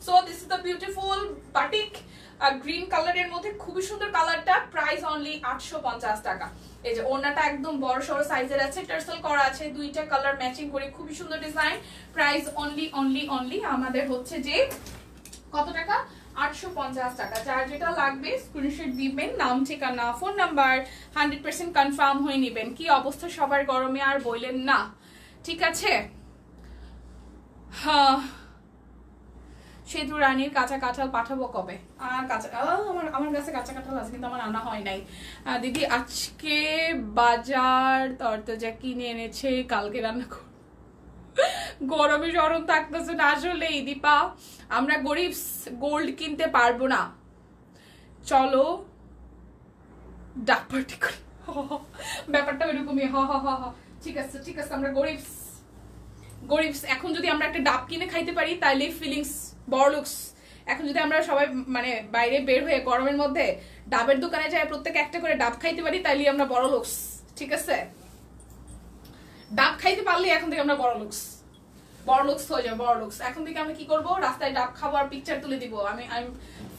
So this is the beautiful batik green কালারের মধ্যে খুবই সুন্দর কালারটা প্রাইস অনলি আটশো পঞ্চাশ টাকা। এই যে ওনাটা একদম বড় সড়ো সাইজের আছে টার্সেল করা আছে, দুইটা কালার ম্যাচিং করে খুবই সুন্দর design price only only only আমাদের হচ্ছে যে কত টাকা? আটশো পঞ্চাশ টাকা। যার যেটা লাগবে স্ক্রিনশট দিবেন, নাম, ঠিকানা phone number hundred percent confirm হয়ে নেবেন। কি অবস্থা সবার গরমে আর বললেন না। ঠিক আছে? হ্যাঁ। সেতু রানীর কাঁচা কাঁঠাল পাঠাবো কবে? আর কাঁচা আমার আমার কাছে কাঁচা কাঁঠাল আছে, কিন্তু আমার আনা হয় নাই। দিদি, আজকে বাজার তরতাজা কিনে এনেছে, কালকে রান্না গরমে সরম থাকতেছে না আসলেই, দীপা। আমরা গরিব গোল্ড কিনতে পারব না। চলো, ডাক পার্টি করি। ব্যাপারটা ওইরকমই, হ হ হ হ। ঠিক আছে ঠিক আছে, আমরা গরিব গরিব এখন যদি আমরা একটা ডাব কিনে খাইতে পারি, তাইলে ফিলিংস বড়লুকস এখন যদি আমরা সবাই মানে বাইরে বের হয়ে গরমের মধ্যে ডাবের দোকানে যাই, প্রত্যেকে একটা করে ডাব খাইতে পারি তাইলে আমরা বড় লুকস। ঠিক আছে? ডাব খাইতে পারলে এখন থেকে আমরা বড় লুকস। বড় লুকস হয়ে যাবে, বড় লুকস। এখন থেকে আমরা কি করব? রাস্তায় ডাব খাব আর পিকচার তুলে দিব। আমি আই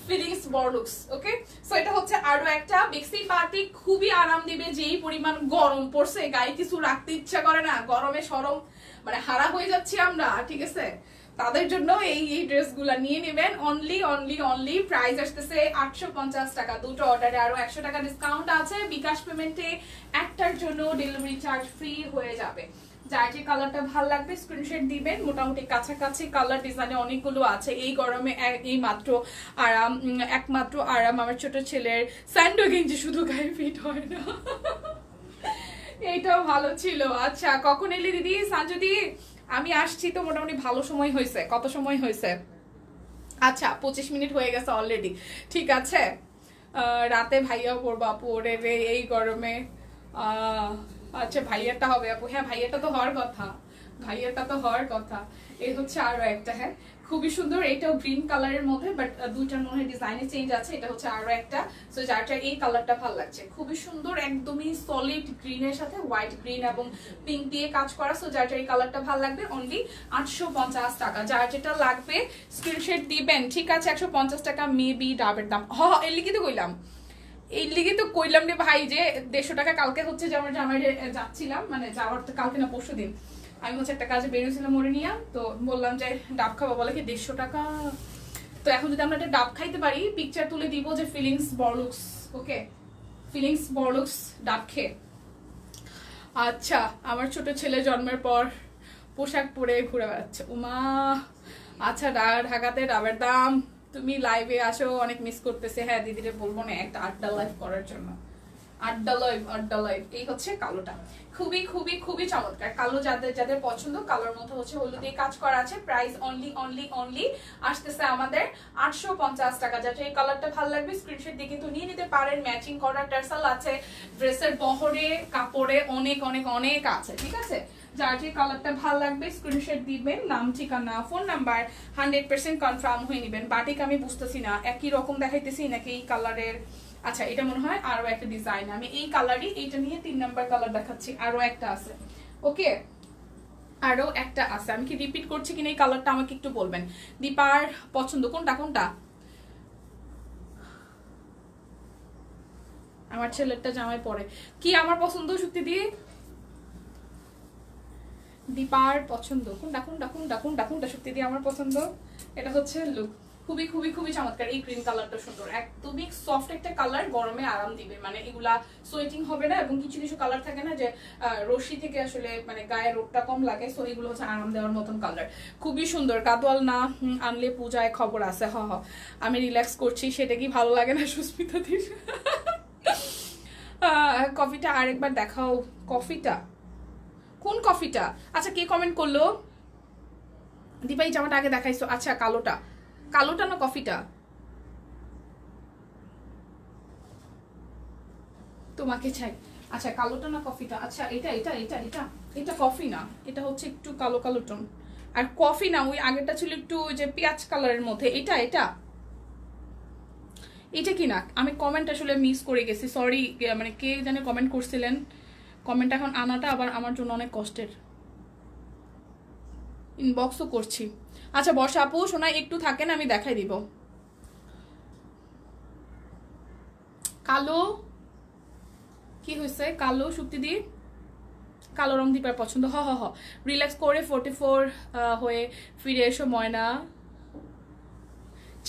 ফিলিংস বড় লুকস ওকে সো এটা হচ্ছে আরও একটা মিক্সি পার্টি খুবই আরাম দিবে, যেই পরিমাণ গরম পড়ছে। গায়ে কিছু রাখতে ইচ্ছা করে না। গরমে সরম। মানে হারা হয়ে যাচ্ছি আমরা, ঠিক আছে? তাদের জন্য এই এই ড্রেসগুলো নিয়ে নেবেন। অনলি অনলি অনলি প্রাইস আসতেছে আটশো পঞ্চাশ টাকা। দুটো অর্ডারে আরও একশো টাকা ডিসকাউন্ট আছে। বিকাশ পেমেন্টে একটার জন্য ডেলিভারি চার্জ ফ্রি হয়ে যাবে। যার যে কালারটা ভালো লাগবে স্ক্রিনশট দিবেন। মোটামুটি কাছাকাছি কালার ডিজাইনে অনেকগুলো আছে। এই গরমে এই মাত্র আরাম একমাত্র আরাম আমার ছোট ছেলের স্যান্ডো গেঞ্জি শুধু গায়ে ফিট হয় না। এইটাও ভালো ছিল। আচ্ছা কখন এলি দিদি? সাঞ্জুদি, আমি আসছি তো মোটামুটি ভালো সময় হয়েছে। কত সময় হয়েছে? আচ্ছা পঁচিশ মিনিট হয়ে গেছে অলরেডি ঠিক আছে। রাতে ভাইয়া পড়ব আপু ওরে রে, এই গরমে। আচ্ছা ভাইয়াটা হবে আপু। হ্যাঁ ভাইয়াটা তো হওয়ার কথা। ভাইয়াটা তো হওয়ার কথা। এই হচ্ছে আরও একটা হ্যাঁ? খুবই সুন্দর, এটাও গ্রিন কালারের মধ্যে বাট দুইটার মনে ডিজাইনে চেঞ্জ আছে, এটা হচ্ছে আরও একটা। সো যারটা এই কালারটা ভালো লাগছে। খুবই সুন্দর, একদমই সলিড গ্রিনের সাথে হোয়াইট গ্রিন এবং পিঙ্ক দিয়ে কাজ করা। সো যারটা এই কালারটা ভালো লাগবে অনলি আটশো পঞ্চাশ টাকা। যার যেটা লাগবে স্ক্রিনশট দিবেন, ঠিক আছে, একশো পঞ্চাশ টাকা মেবি ডাবের দাম। হ এর লিখে তো কইলাম। এই লিগে তো কইলাম রে ভাই যে, দেড়শো টাকা কালকে হচ্ছে যে আমার জামাই যাচ্ছিলাম মানে যাওয়ার তো কালকে না পরশু দিন আমি হচ্ছে একটা কাজে বেরিয়েছিলাম ওরে নিয়ে, তো বললাম যে ডাব খাব, বলে কি দেড়শো টাকা? তো এখন যদি আমরা একটা ডাব খাইতে পারি পিকচার তুলে দিব যে ফিলিংস বড়লুকস, ওকে? ফিলিংস বড়লুকস ডাব খেয়ে। আচ্ছা আমার ছোট ছেলে জন্মের পর পোশাক পরে ঘুরে বেড়াচ্ছে। উমা আচ্ছা ঢাকাতে ডাবের দাম। তুমি লাইভে আসো, অনেক মিস করতেছে। হ্যাঁ দিদিরে বলব না, একটা আড্ডা লাইভ করার জন্য। আড্ডা লাইভ আড্ডা লাইভ এই হচ্ছে কালোটা। খুবই খুবই খুবই চমৎকার। কালো যাদের যাদের পছন্দ, কালোর মধ্যে হচ্ছে হলুদ দিয়ে কাজ করা আছে। প্রাইস অনলি অনলি অনলি আসতেছে আমাদের আটশো পঞ্চাশ টাকা। যাতে এই কালারটা ভালো লাগবে স্ক্রিনশট দিয়ে কিন্তু নিয়ে নিতে পারেন। ম্যাচিং করা টার্সাল আছে ড্রেসের বহরে, কাপড়ে অনেক অনেক অনেক আছে, ঠিক আছে? যার যে কালারটা ভালো লাগবে স্ক্রিনশট দিবেন, নাম, ঠিকানা phone number hundred percent confirm হয়ে নেবেন। বাটিক আমি বুঝতেছি না, একই রকম দেখাইতেছি নাকি এই কালারের আচ্ছা এটা মনে হয় আরও একটা ডিজাইন আমি এই কালারই এইটা নিয়ে তিন নাম্বার কালার দেখাচ্ছি। আরও একটা আছে। ওকে আরও একটা আছে। আমি কি রিপিট করছি কিনা এই কালারটা আমাকে একটু বলবেন? দীপার পছন্দ, কোনটা কোনটা? আমার ছেলেরটা জামাই পরে। কি আমার পছন্দ, সত্যি দিয়ে দীপার পছন্দ। কোনটা কোনটা কোনটা কোনটা কোনটা সত্যি দিয়ে আমার পছন্দ? এটা হচ্ছে লুক খুবই খুবই খুবই চমৎকার। এই গ্রিন কালারটা সুন্দর। একদমই সফট একটা কালার গরমে আরাম দিবে। মানে এগুলা সোয়েটিং হবে না এবং কিছু কিছু কালার থাকে না যে রশি থেকে আসলে মানে গায়ে রোদটা কম লাগে সো এগুলো হচ্ছে আরাম দেওয়ার মতন কালার খুবই সুন্দর। কাদোয়াল না আনলে পূজায় খবর আছে। হ হ। আমি রিল্যাক্স করছি। সেটা কি ভালো লাগে না সুস্মিতা দির? আহ, কফিটা আরেকবার দেখাও। কফিটা? কোন কফিটা? আচ্ছা কে কমেন্ট করল? দীপাই জামাটা আগে দেখাইছো। আচ্ছা কালোটা। কালোটা না কফিটা। তোমাকে চাই আচ্ছা কালোটা না কফিটা। আচ্ছা এটা এটা এটা এটা এটা কফি না। এটা হচ্ছে একটু কালো কালো টোন। আর কফি না, ওই আগেরটা ছিল একটু যে পেঁয়াজ কালারের মধ্যে। এটা এটা? এটা কি না? আমি কমেন্ট আসলে মিস করে গেছি। সরি মানে কে জানে কমেন্ট করছিলেন। কমেন্ট এখন আনাটা আবার আমার জন্য অনেক কষ্টের। ইনবক্সও করছি। আচ্ছা বর্ষা আপু সোনা একটু থাকেন, আমি দেখাই দিব। কালো, কি হয়েছে? কালো শুক্তি দিয়ে কালো রং দিপার পছন্দ, হ হ হ। রিল্যাক্স করে ফোর্টি ফোর হয়ে ফিরে এসো, ময়না।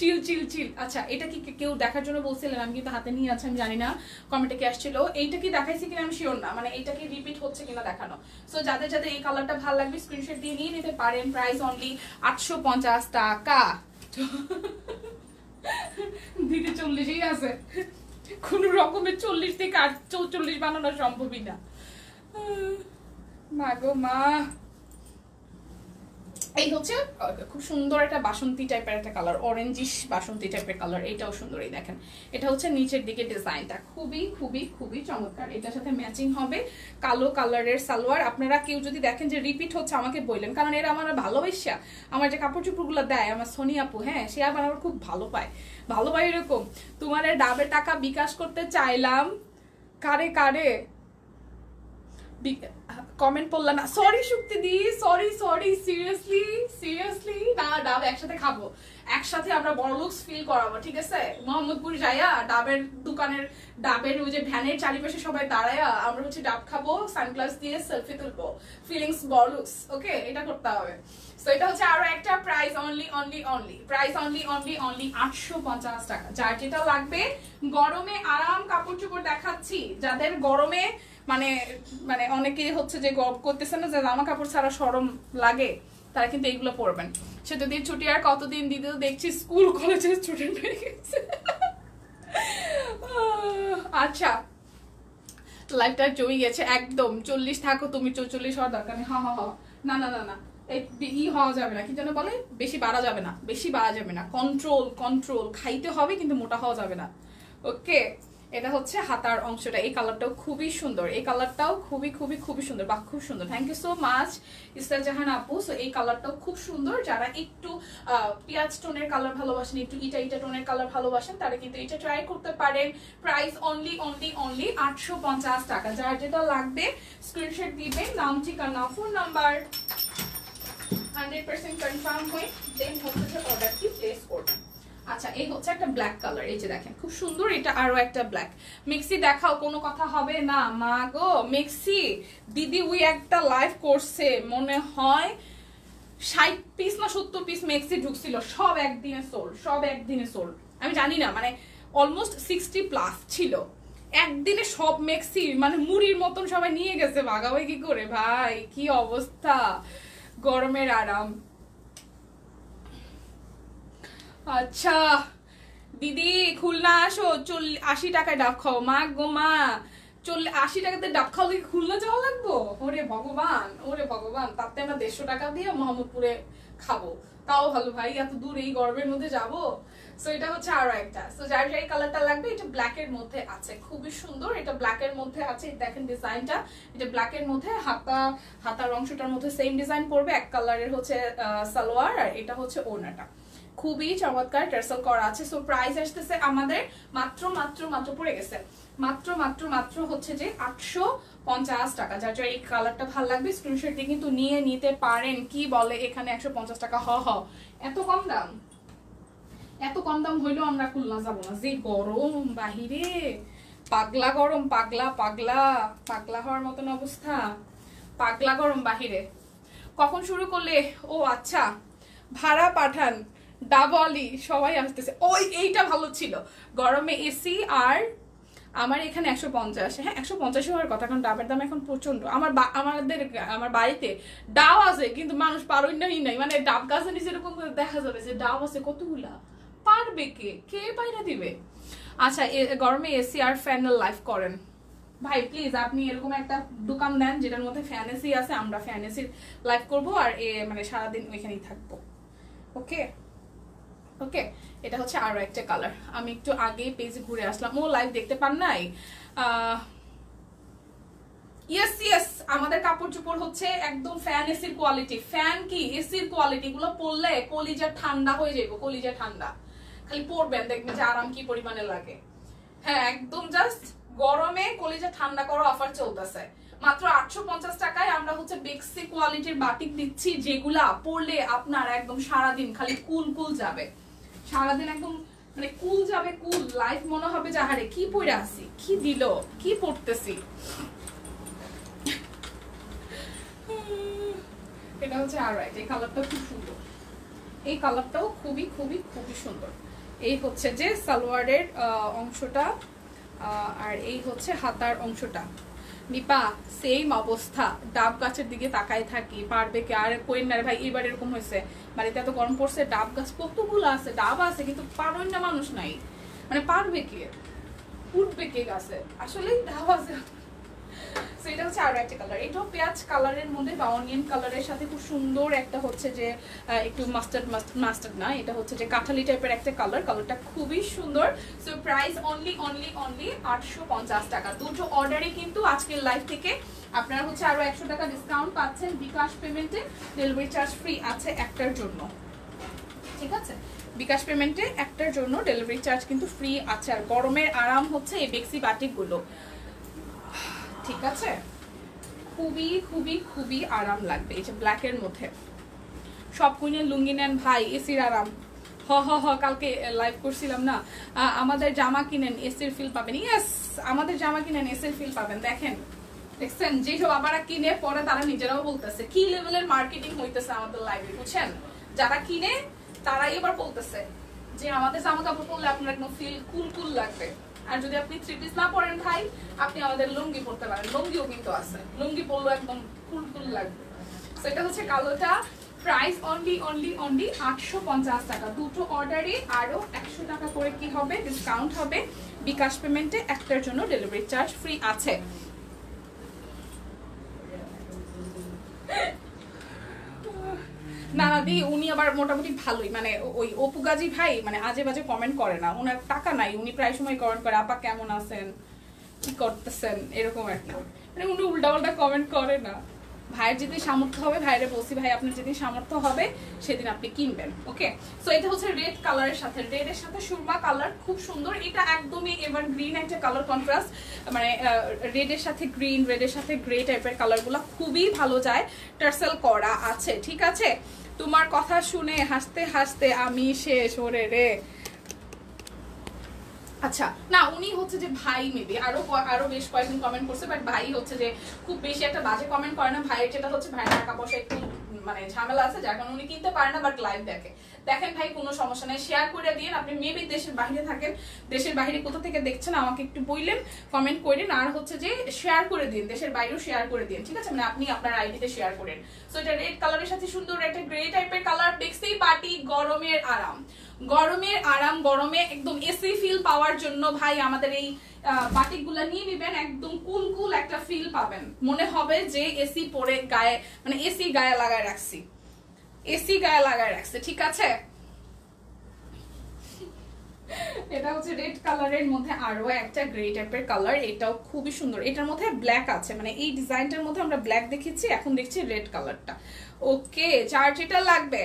চিল চিল চিল আচ্ছা এটা কি কেউ দেখার জন্য বলছিলেন আমি কিন্তু হাতে নিয়ে আছে, আমি জানি না। কমেন্টে কি আসছিল? এইটা কি দেখাইছি কিনা আমি শিওর না। মানে এইটা কি রিপিট হচ্ছে কিনা দেখানো। সো যাদের যাদের এই কালারটা ভালো লাগবে স্ক্রিনশট দিয়ে নিয়ে নিতে পারেন। প্রাইস অনলি আটশো পঞ্চাশ টাকা। দিদি চল্লিশই আছে। কোন রকমের চল্লিশ থেকে আট চৌচল্লিশ বানানো সম্ভবই না। মা গো, মা। এই হচ্ছে খুব সুন্দর একটা বাসন্তী টাইপের একটা কালার অরেঞ্জিশ বাসন্তী টাইপের কালার এটাও সুন্দর এই দেখেন। এটা হচ্ছে নিচের দিকে ডিজাইনটা খুবই খুবই খুবই চমৎকার। এটার সাথে ম্যাচিং হবে কালো কালারের সালোয়ার। আপনারা কেউ যদি দেখেন যে রিপিট হচ্ছে, আমাকে বললেন, কারণ এরা আমার ভালোবাসা। আমার যে কাপড় চোপড়গুলো দেয়, আমার সোনি আপু হ্যাঁ সে আবার আমার খুব ভালো পায়। ভালো পায় এরকম। তোমার ডাবের টাকা বিকাশ করতে চাইলাম। কারে কারে? কমেন্ট পড়লাম না। Sorry Shukti di sorry sorry seriously seriously না, ডাব একসাথে খাব। একসাথে আমরা বড় লুকস ফিল করাবো, ঠিক আছে? মোহাম্মদপুর যাইয়া ডাবের দোকানের, ডাবের ওই যে ভ্যানের চারিপাশে সবাই দাঁড়ায়া আমরা হচ্ছে ডাব খাব সানগ্লাস দিয়ে সেলফি তুলবো। ফিলিংস বড় লুকস ওকে এটা করতে হবে। সো এটা হচ্ছে আরও একটা price only only only price only only only আটশো পঞ্চাশ টাকা। যার যেটা লাগবে, গরমে আরাম কাপড় চোপড় দেখাচ্ছি। যাদের গরমে মানে মানে অনেকে হচ্ছে যে গরম করতেছে না যে জামা কাপড় ছাড়া সরম লাগে, তারা কিন্তু এইগুলো পরবেন। সে যদি ছুটি আর কতদিন দিতে দেখছি স্কুল, কলেজের স্টুডেন্ট হয়ে গেছে। আচ্ছা। লাইফটা জমি গেছে একদম। চল্লিশ থাকো তুমি, চৌচল্লিশ হওয়ার দরকার নেই। হা হা হা না না না না। এই ই হওয়া যাবে না। কি যেন বলে? বেশি বাড়া যাবে না। বেশি বাড়া যাবে না। কন্ট্রোল কন্ট্রোল খাইতে হবে কিন্তু মোটা হওয়া যাবে না। ওকে এটা হচ্ছে হাতার অংশটা, এই কালারটাও খুবই সুন্দর, এই কালারটাও খুবই খুবই খুবই সুন্দর বা খুব সুন্দর। Thank you so much Istar Jahan আপু। সো এই কালারটাও খুব সুন্দর, যারা একটু পেঁয়াজ টোনের কালার ভালোবাসেন, একটু ইটা ইটা টোনের কালার ভালোবাসেন, তারা কিন্তু এটা ট্রাই করতে পারেন। প্রাইস অনলি অনলি অনলি আটশো পঞ্চাশ টাকা। যার যেটা লাগবে স্ক্রিনশট দিবেন, নাম, ঠিকানা phone number hundred percent confirm হয়ে দেন হচ্ছে অর্ডারটি প্লেস করবেন। আচ্ছা এই হচ্ছে একটা ব্ল্যাক কালার এই যে দেখেন, খুব সুন্দর এটা আরও একটা ব্ল্যাক মিক্সি, দেখাও, কোনো কথা হবে না। মা গো, মিক্সি, দিদি, উই একটা লাইভ করছে। মনে হয় ষাট পিস না সত্তর পিস মেক্সি ঢুকছিল। সব একদিনে সোল সব একদিনে সোল আমি জানি না মানে অলমোস্ট সিক্সটি প্লাস ছিল। একদিনে সব মেক্সি মানে মুড়ির মতন সবাই নিয়ে গেছে। ভাগাভাগি করে, ভাই, কি অবস্থা? গরমের আরাম। আচ্ছা দিদি, খুলনা আসো, চল, আশি টাকায় ডাব খাও। মা গো, মা, চল, আশি টাকাতে ডাব খাও দেখি খুলনা যাওয়া লাগবো? ওরে ভগবান ওরে ভগবান, তাতে আমরা দেড়শো টাকা দিয়ে মোহাম্মদপুরে খাব। তাও ভালো ভাই, এত দূর এই গরমের মধ্যে যাব? সো এটা হচ্ছে আরও একটা। সো যার যার কালারটা লাগবে, এটা ব্ল্যাক এর মধ্যে আছে। খুবই সুন্দর, এটা ব্ল্যাক এর মধ্যে আছে। দেখেন ডিজাইনটা এটা ব্ল্যাক এর মধ্যে, হাতা, হাতার অংশটার মধ্যে সেম ডিজাইন পড়বে। এক কালারের হচ্ছে সালোয়ার, আর এটা হচ্ছে ওড়নাটা। খুবই চমৎকার টার্সেল করা আছে। সো প্রাইস আসতেছে আমাদের মাত্র মাত্র মাত্র পড়ে গেছে। মাত্র মাত্র মাত্র হচ্ছে যে আটশো পঞ্চাশ টাকা। যার যার এই কালারটা ভালো লাগবে স্ক্রিনশট দিয়ে কিন্তু নিয়ে নিতে পারেন। কি বলে এখানে একশো পঞ্চাশ টাকা? হ হ। এত কম দাম? এত কম দাম হইলেও আমরা খুলনা যাব না। যে গরম বাহিরে। পাগলা গরম, পাগলা পাগলা। পাগলা হওয়ার মতন অবস্থা। পাগলা গরম বাহিরে। কখন শুরু করলে? ও আচ্ছা। ভাড়া পাঠান। ডাবলি সবাই আসতেছে। ওই, এইটা ভালো ছিল। গরমে এসি আর আমার এখানে একশো পঞ্চাশ। হ্যাঁ একশো পঞ্চাশ হওয়ার কথা, কারণ ডাবের দাম এখন প্রচণ্ড আমার আমাদের আমার বাড়িতে ডাব আছে, কিন্তু মানুষ পারই নাই। মানে ডাব গাছে নিচে এরকম দেখা যাবে যে ডাব আছে কতগুলা? পারবে কে? কে পাইরা দিবে? আচ্ছা গরমে এসি আর ফ্যানের লাইফ করেন। ভাই প্লিজ আপনি এরকম একটা দোকান দেন যেটার মধ্যে ফ্যান এসি আছে, আমরা ফ্যান এসির লাইভ করব আর এ মানে সারাদিন ওইখানেই থাকব। ওকে ওকে এটা হচ্ছে আরও একটা কালার আমি একটু আগে পেজে ঘুরে আসলাম। ও লাইভ দেখতে পান নাই? ইয়েস ইয়েস আমাদের কাপড় চোপড় হচ্ছে একদম ফ্যান এসির কোয়ালিটি ফ্যান কি? এসির কোয়ালিটি গুলো পরলে কলিজা ঠান্ডা হয়ে কলিজা ঠান্ডা। খালি পরবেন, দেখবেন যে আরাম কি পরিমাণে লাগে। হ্যাঁ একদম জাস্ট গরমে কলিজা ঠান্ডা করার অফার চলতেছে। মাত্র আটশো পঞ্চাশ টাকায় আমরা হচ্ছে বেক্সি কোয়ালিটির বাটিক দিচ্ছি, যেগুলা পরলে আপনার একদম সারাদিন খালি কুল কুল যাবে। সারাদিন একদম মানে কুল যাবে কুল লাইফ মনে হবে যাহারে কি পড়ে আছি? কি দিল? কি পড়তেছি? এটা হচ্ছে আর এই কালারটা খুব সুন্দর। এই কালারটাও খুবই খুবই খুবই সুন্দর। এই হচ্ছে যে সালোয়ারের অংশটা আর এই হচ্ছে হাতার অংশটা। নিপা সেম অবস্থা। ডাব গাছের দিকে তাকায় থাকি। পারবে কে? আর কইন না ভাই এবার এরকম হয়েছে বাড়িতে এত গরম পড়ছে, ডাব গাছ কতগুলো আছে? ডাব আছে, কিন্তু পারবেন না মানুষ নাই। মানে পারবে কে? উঠবে কে গাছে? আসলে ডাব আছে। So, এটা হচ্ছে আরও একটা কালার এটাও পেঁয়াজ কালারের মধ্যে বা অনিয়ন কালারের সাথে খুব সুন্দর একটা হচ্ছে যে একটু মাস্টার্ড মাস্টার্ড না এটা হচ্ছে যে কাঠালি টাইপের একটা কালার কালারটা খুবই সুন্দর। So price only only only আটশো পঞ্চাশ টাকা। দুটো অর্ডারে কিন্তু আজকের লাইভ থেকে আপনারা হচ্ছে আরও একশো টাকা ডিসকাউন্ট পাচ্ছেন বিকাশ পেমেন্টে ডেলিভারি চার্জ ফ্রি আছে একটার জন্য। ঠিক আছে? বিকাশ পেমেন্টে একটার জন্য ডেলিভারি চার্জ কিন্তু ফ্রি আছে। আর গরমের আরাম হচ্ছে এই বেক্সি বাটিকগুলো। ঠিক আছে? খুবই খুবই খুবই আরাম লাগবে এই যে ব্ল্যাকের মধ্যে। সব কুইনের লুঙ্গি নেন ভাই, এসির আরাম। হ হ হ, কালকে লাইভ করছিলাম না। আমাদের জামা কিনেন, এসির ফিল পাবেন। ইয়েস আমাদের জামা কিনেন, এসির ফিল পাবেন। দেখেন, দেখছেন? যেসব আবার কিনে, পরে তারা নিজেরাও বলতেছে, কি লেভেলের মার্কেটিং হইতেছে আমাদের লাইভে বুঝছেন? যারা কিনে, তারাই এবার বলতেছে যে আমাদের জামা কাপড় পরলে আপনার একদম ফিল কুল কুল লাগবে। আর যদি আপনি থ্রি পিস না পরেন ভাই আপনি আমাদের লুঙ্গি পরতে পারেন। লুঙ্গিও কিন্তু আছে। লুঙ্গি পরলে একদম কুল কুল লাগবে। So, এটা হচ্ছে কালোটা। প্রাইস অনলি অনলি অনলি আটশো পঞ্চাশ টাকা। দুটো অর্ডারে আরও একশো টাকা করে কি হবে? ডিসকাউন্ট হবে। বিকাশ পেমেন্টে একটার জন্য ডেলিভারি চার্জ ফ্রি আছে। না না, দি, উনি আবার মোটামুটি ভালোই মানে ওই অপু গাজী ভাই মানে আজে বাজে কমেন্ট করে না। ওনার টাকা নাই, উনি প্রায় সময় কমেন্ট করে, আপা কেমন আছেন? কি করতেছেন? এরকম একটা মানে উনি উল্টা উল্টা কমেন্ট করে না। ভাইয়ের যেদিন সামর্থ্য হবে ভাইরে বলছি, ভাই, আপনার যেদিন সামর্থ্য হবে, সেদিন আপনি কিনবেন। ওকে সো এটা হচ্ছে রেড কালারের সাথে। রেড এর সাথে সুরমা কালার খুব সুন্দর। এটা একদমই এবার গ্রিন একটা কালার কন্ট্রাস্ট মানে রেড এর সাথে গ্রিন রেড এর সাথে গ্রে টাইপের কালারগুলো খুবই ভালো যায়। টার্সেল করা আছে, ঠিক আছে? তোমার কথা শুনে হাসতে হাসতে আমি শেষ, ওরে রে। আচ্ছা না, উনি হচ্ছে যে ভাই মেবি আরও আরও বেশ কয়েকজন কমেন্ট করছে বাট ভাই হচ্ছে যে খুব বেশি একটা বাজে কমেন্ট করে না। ভাইয়ের যেটা হচ্ছে ভাইয়ের টাকা পয়সা একটু মানে ঝামেলা আছে, যার কারণে উনি কিনতে পারে না বাট লাইভ দেখে। দেখেন ভাই, কোনো সমস্যা নেই। শেয়ার করে দিন আপনি মেবি দেশের বাইরে থাকেন। দেশের বাইরে কোথা থেকে দেখছেন, আমাকে একটু বললেন কমেন্ট করেন। আর হচ্ছে যে শেয়ার করে দিন। দেশের বাইরেও শেয়ার করে দিন, ঠিক আছে? মানে আপনি আপনার আইডিতে শেয়ার করেন। সো এটা রেড কালারের সাথে সুন্দর একটা গ্রে টাইপের কালার দেখতেই পার্টি, গরমের আরাম। গরমের আরাম, গরমে একদম এসি ফিল পাওয়ার জন্য ভাই, আমাদের এই বাটিকগুলা নিয়ে নিবেন। একদম কুল কুল একটা ফিল পাবেন। মনে হবে যে এসি পরে গায়ে মানে এসি গায়ে লাগায় রাখছি। এসি গায়ে লাগায় রাখছে, ঠিক আছে? এটা হচ্ছে রেড কালারের মধ্যে আরও একটা গ্রে টাইপের কালার এটাও খুবই সুন্দর। এটার মধ্যে ব্ল্যাক আছে মানে এই ডিজাইনটার মধ্যে আমরা ব্ল্যাক দেখেছি, এখন দেখছি রেড কালারটা ওকে যার যেটা লাগবে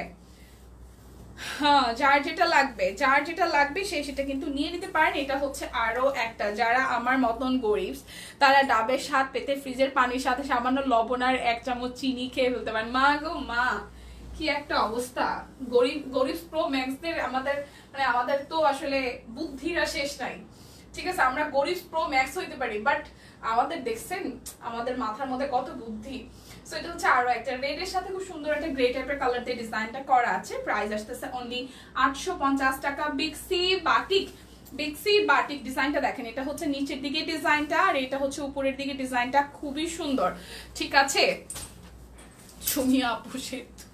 হ্যাঁ যার যেটা লাগবে, যার যেটা লাগবে সে সেটা কিন্তু নিয়ে নিতে পারেন। এটা হচ্ছে আরও একটা, যারা আমার মতন গরিব তারা ডাবের স্বাদ পেতে, ফ্রিজের পানির সাথে সামান্য লবণ আর এক চামচ চিনি খেয়ে ফেলতে পারেন। মা গো, মা। কি একটা অবস্থা? গরিব গরিব প্রো ম্যাক্সদের আমাদের মানে আমাদের তো আসলে বুদ্ধিরা শেষ নাই। ঠিক আছে, আমরা গরিব প্রো ম্যাক্স হইতে পারি বাট আমাদের দেখছেন, আমাদের মাথার মধ্যে কত বুদ্ধি। সো এটা হচ্ছে আরও একটা রেড এর সাথে খুব সুন্দর একটা গ্রে টাইপের কালার দিয়ে ডিজাইনটা করা আছে। প্রাইস আসতেছে অনলি আটশো পঞ্চাশ টাকা। বিক্সি বাটিক বিক্সি বাটিক ডিজাইনটা দেখেন, এটা হচ্ছে নিচের দিকে ডিজাইনটা আর এটা হচ্ছে উপরের দিকে ডিজাইনটা খুবই সুন্দর। ঠিক আছে? সুমিয়া আপু সেতু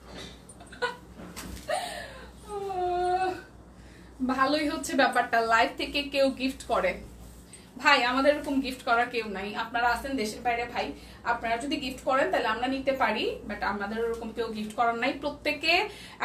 ভালোই হচ্ছে ব্যাপারটা। লাইভ থেকে কেউ গিফট করে। ভাই, আমাদের এরকম গিফট করা কেউ নাই। আপনারা আছেন দেশের বাইরে, ভাই। আপনারা যদি গিফট করেন, তাহলে আমরা নিতে পারি বাট আমাদের ওরকম কেউ গিফট করার নাই। প্রত্যেকে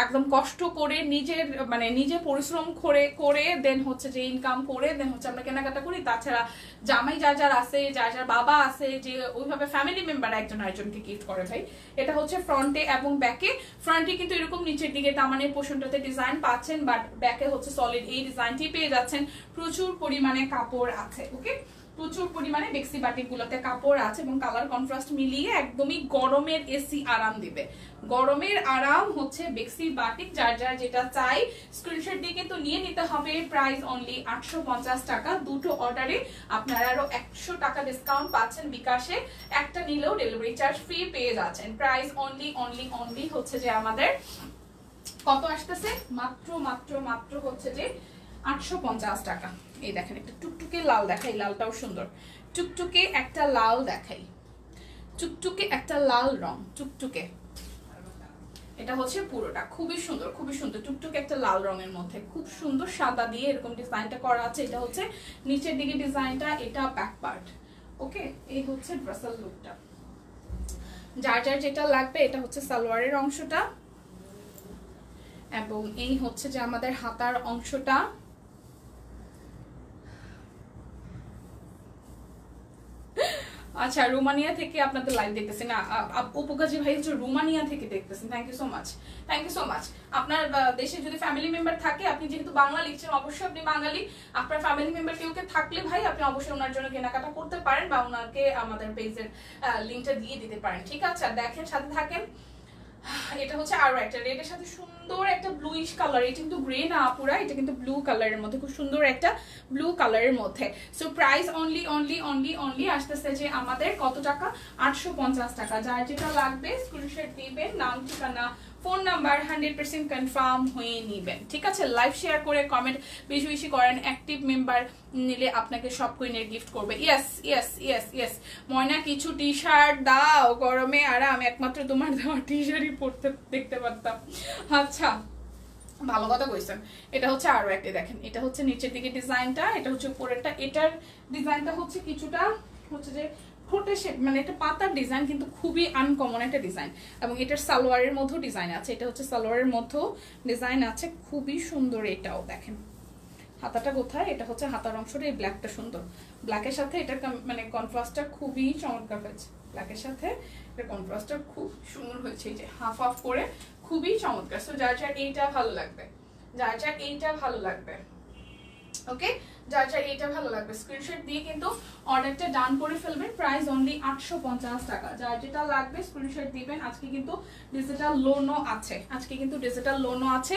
একদম কষ্ট করে নিজের মানে নিজে পরিশ্রম করে করে দেন হচ্ছে যে ইনকাম করে দেন হচ্ছে আমরা কেনাকাটা করি। তাছাড়া জামাই যার যার আছে যার যার বাবা আছে, যে ওইভাবে ফ্যামিলি মেম্বার একজন আরেকজনকে গিফট করে ভাই। এটা হচ্ছে ফ্রন্টে এবং ব্যাকে ফ্রন্টে কিন্তু এরকম নিচের দিকে দামানের পোষণটাতে ডিজাইন পাচ্ছেন বাট ব্যাকে হচ্ছে সলিড এই ডিজাইনটি পেয়ে যাচ্ছেন। প্রচুর পরিমাণে কাপড় আছে ওকে প্রচুর পরিমাণে বেক্সি বাটিক গুলোতে কাপড় আছে এবং কালার কন্ট্রাস্ট মিলিয়ে একদমই গরমের এসি আরাম দিবে। গরমের আরাম হচ্ছে বেক্সি বাটিক, যার যার যেটা চাই স্ক্রিনশট দিয়ে কিন্তু নিয়ে নিতে হবে। প্রাইস অনলি আটশো পঞ্চাশ টাকা। দুটো অর্ডারে আপনারা আরও একশো টাকা ডিসকাউন্ট পাচ্ছেন বিকাশে। একটা নিলেও ডেলিভারি চার্জ ফ্রি পেয়ে যাচ্ছেন। প্রাইস অনলি অনলি অনলি হচ্ছে যে আমাদের কত আসতেছে? মাত্র মাত্র মাত্র হচ্ছে যে আটশো পঞ্চাশ টাকা। এই দেখেন, একটা টুকটুকে লাল দেখাই লালটাও সুন্দর। টুকটুকে একটা লাল দেখাই। টুকটুকে একটা লাল রং, টুকটুকে। এটা হচ্ছে পুরোটা, খুবই সুন্দর খুবই সুন্দর। টুকটুকে একটা লাল রঙের মধ্যে, খুব সুন্দর সাদা দিয়ে এরকম ডিজাইনটা করা আছে। এটা হচ্ছে নিচের দিকে ডিজাইনটা, এটা ব্যাক পার্ট ওকে? এই হচ্ছে ড্রেসাল লুকটা। যার যার যেটা লাগবে, এটা হচ্ছে সালোয়ারের অংশটা। এবং এই হচ্ছে যে আমাদের হাতার অংশটা। আচ্ছা রোমানিয়া থেকে আপনাদের লাইভ দেখতেছেন। না উপকাজী ভাই হচ্ছে রোমানিয়া থেকে দেখতেছেন। Thank you so much thank you so much আপনার দেশে যদি ফ্যামিলি মেম্বার থাকে, আপনি যেহেতু বাংলা লিখছেন, অবশ্যই আপনি বাঙালি। আপনার ফ্যামিলি মেম্বার কেউ থাকলে ভাই, আপনি অবশ্যই ওনার জন্য কেনাকাটা করতে পারেন বা ওনাকে আমাদের পেজের লিঙ্কটা দিয়ে দিতে পারেন। ঠিক আছে? দেখেন, সাথে থাকেন। এটা হচ্ছে আরও একটা রেডের সাথে সুন্দর একটা ব্লুইশ কালার এটা কিন্তু গ্রে না পুরা, এটা কিন্তু ব্লু কালারের মধ্যে, খুব সুন্দর একটা ব্লু কালারের মধ্যে। So price only only only only আসতেছে যে আমাদের কত টাকা? আটশো পঞ্চাশ টাকা। যার যেটা লাগবে স্ক্রিনশট দিবেন, নাম, ঠিকানা phone number hundred percent confirm হয়ে নিবেন। ঠিক আছে? লাইভ শেয়ার করে, কমেন্ট, বেশি বেশি করেন। অ্যাক্টিভ মেম্বার নিলে আপনাকে সব কুইনের গিফট করবে। ইয়েস ইয়েস ইয়েস ইয়েস ময়না, কিছু টি শার্ট দাও। গরমে আরাম। একমাত্র তোমার দেওয়া টি শার্টই পরতে দেখতে পারতাম। আচ্ছা ভালো কথা কইছেন। এটা হচ্ছে আরও একটা দেখেন। এটা হচ্ছে নিচের দিকে ডিজাইনটা এটা হচ্ছে উপরেরটা। এটার ডিজাইনটা হচ্ছে কিছুটা হচ্ছে যে ঠোঁটে শেপ মানে এটা পাতার ডিজাইন কিন্তু খুবই আনকমন একটা ডিজাইন এবং এটার সালোয়ারের মধ্যেও ডিজাইন আছে। এটা হচ্ছে সালোয়ারের মধ্যেও ডিজাইন আছে। খুবই সুন্দর এটাও, দেখেন। হাতাটা কোথায়? এটা হচ্ছে হাতার অংশটা, এই ব্ল্যাকটা সুন্দর। ব্ল্যাকের সাথে এটা মানে কনফ্রাস্টটা খুবই চমৎকার হয়েছে। ব্ল্যাকের সাথে এটা কনফ্রাস্টটা খুব সুন্দর হয়েছে। এই যে হাফ হাফ করে, খুবই চমৎকার। সো যার যার এইটা ভালো লাগবে, যার যার এইটা ভালো লাগবে ওকে যার যার এটা ভালো লাগবে। স্ক্রিনশট দিয়ে কিন্তু অর্ডারটা ডান করে ফেলবেন। প্রাইস অনলি আটশো পঞ্চাশ টাকা। যার যেটা লাগবে স্ক্রিনশট দিবেন। আজকে কিন্তু ডিজিটাল লোনও আছে। আজকে কিন্তু ডিজিটাল লোনও আছে।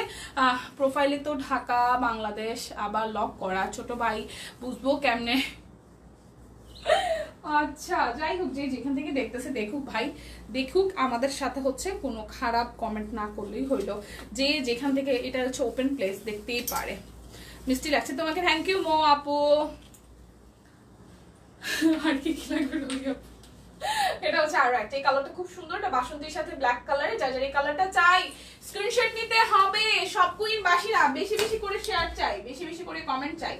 প্রোফাইলে তো ঢাকা, বাংলাদেশ, আবার লক করা। ছোট ভাই বুঝব কেমনে? আচ্ছা যাই হোক, যে যেখান থেকে দেখতেছে, দেখুক ভাই। দেখুক আমাদের সাথে হচ্ছে কোনো খারাপ কমেন্ট না করলেই হইল। যে যেখান থেকে, এটা হচ্ছে ওপেন প্লেস দেখতেই পারে। মিষ্টি লাগছে তোমাকে থ্যাংক ইউ মো আপু। আর কি কি লাগবে এটা হচ্ছে আরও একটা, এই কালারটা খুব সুন্দর, এটা বাসন্তীর সাথে ব্ল্যাক কালারে যা যার এই কালারটা চাই স্ক্রিনশট নিতে হবে, সব কুইন বাসিরা বেশি বেশি করে শেয়ার চাই, বেশি বেশি করে কমেন্ট চাই,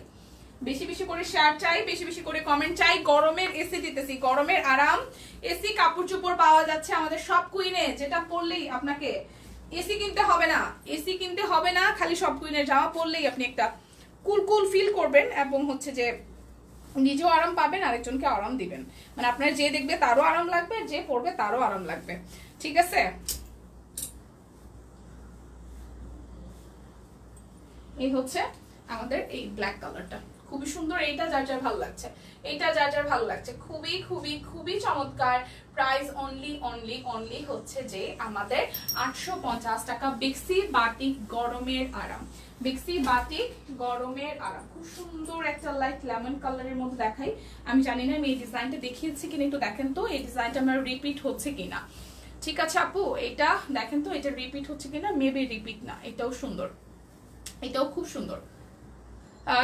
বেশি বেশি করে শেয়ার চাই, বেশি বেশি করে কমেন্ট চাই, গরমের এসি দিতেছি, গরমের আরাম এসি কাপড় চোপড় পাওয়া যাচ্ছে আমাদের সব কুইনে যেটা পরলেই আপনাকে এসি কিনতে হবে না এসি কিনতে হবে না, খালি সব কুইনের জামা পরলেই আপনি একটা কুল কুল ফিল করবেন এবং হচ্ছে যে নিজেও আরাম পাবেন, আরেকজনকে আরাম দিবেন। মানে আপনার যে দেখবে তারও আরাম লাগবে, যে পড়বে তারও আরাম লাগবে। ঠিক আছে? এই হচ্ছে আমাদের এই ব্ল্যাক কালারটা খুবই সুন্দর, এইটা যার যার ভালো লাগছে। এইটা যার যার ভালো লাগছে। খুবই খুবই খুবই চমৎকার। প্রাইস অনলি অনলি অনলি হচ্ছে যে আমাদের আটশো পঞ্চাশ টাকা বেক্সি বাটিক গরমের আরাম। বেক্সি বাটিক গরমের আরাম খুব সুন্দর একটা লাইট লেমন কালারের মধ্যে দেখাই। আমি জানি না আমি এই ডিজাইনটা দেখিয়েছি কিনা, একটু দেখেন তো, এই ডিজাইনটা আমার রিপিট হচ্ছে কিনা। ঠিক আছে আপু, এটা দেখেন তো, এটা রিপিট হচ্ছে কিনা? মেবি রিপিট না, এটাও সুন্দর। এটাও খুব সুন্দর।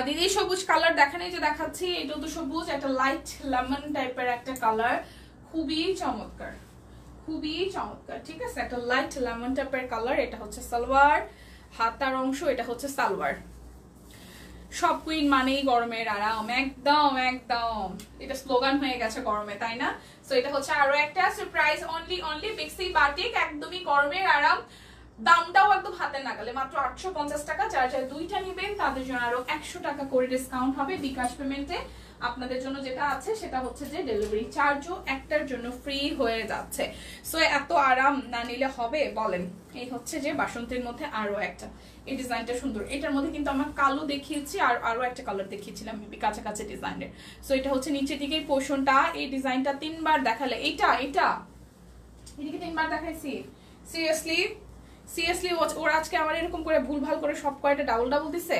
দিদি, সবুজ কালার দেখেন, এই যে দেখাচ্ছি, এটাও তো সবুজ, একটা লাইট লেমন টাইপের একটা কালার খুবই চমৎকার খুবই চমৎকার, ঠিক আছে? একটা লাইট লেমন টাইপের কালার এটা হচ্ছে সালোয়ার। হাতার অংশ, এটা হচ্ছে সালোয়ার। সব কুইন মানেই গরমের আরাম, একদম একদম। এটা স্লোগান হয়ে গেছে গরমে, তাই না? সো এটা হচ্ছে আরও একটা সারপ্রাইজ অনলি অনলি বিক্সি বাটিক একদমই গরমের আরাম। দামটাও একদম হাতে নাগালে, মাত্র আটশো পঞ্চাশ টাকা। যার যার দুইটা নিবেন, তাদের জন্য আরও একশো টাকা করে ডিসকাউন্ট হবে বিকাশ পেমেন্টে আপনাদের জন্য যেটা আছে, সেটা হচ্ছে যে ডেলিভারি চার্জও একটার জন্য ফ্রি হয়ে যাচ্ছে। সো এত আরাম না নিলে হবে? বলেন। এই হচ্ছে যে বাসন্তের মধ্যে আরও একটা। এই ডিজাইনটা সুন্দর। এটার মধ্যে কিন্তু আমার কালো দেখিয়েছি আর আরও একটা কালার দেখিয়েছিলাম মেবি কাছাকাছি ডিজাইনের। সো এটা হচ্ছে নিচের দিকে পোর্শনটা এই ডিজাইনটা তিনবার দেখালে এইটা এটা এদিকে তিনবার দেখাইছি। সিরিয়াসলি সিরিয়াসলি ওরা আজকে আমার এরকম করে ভুল ভালো করে সব কয়টা ডাবল ডাবল দিছে?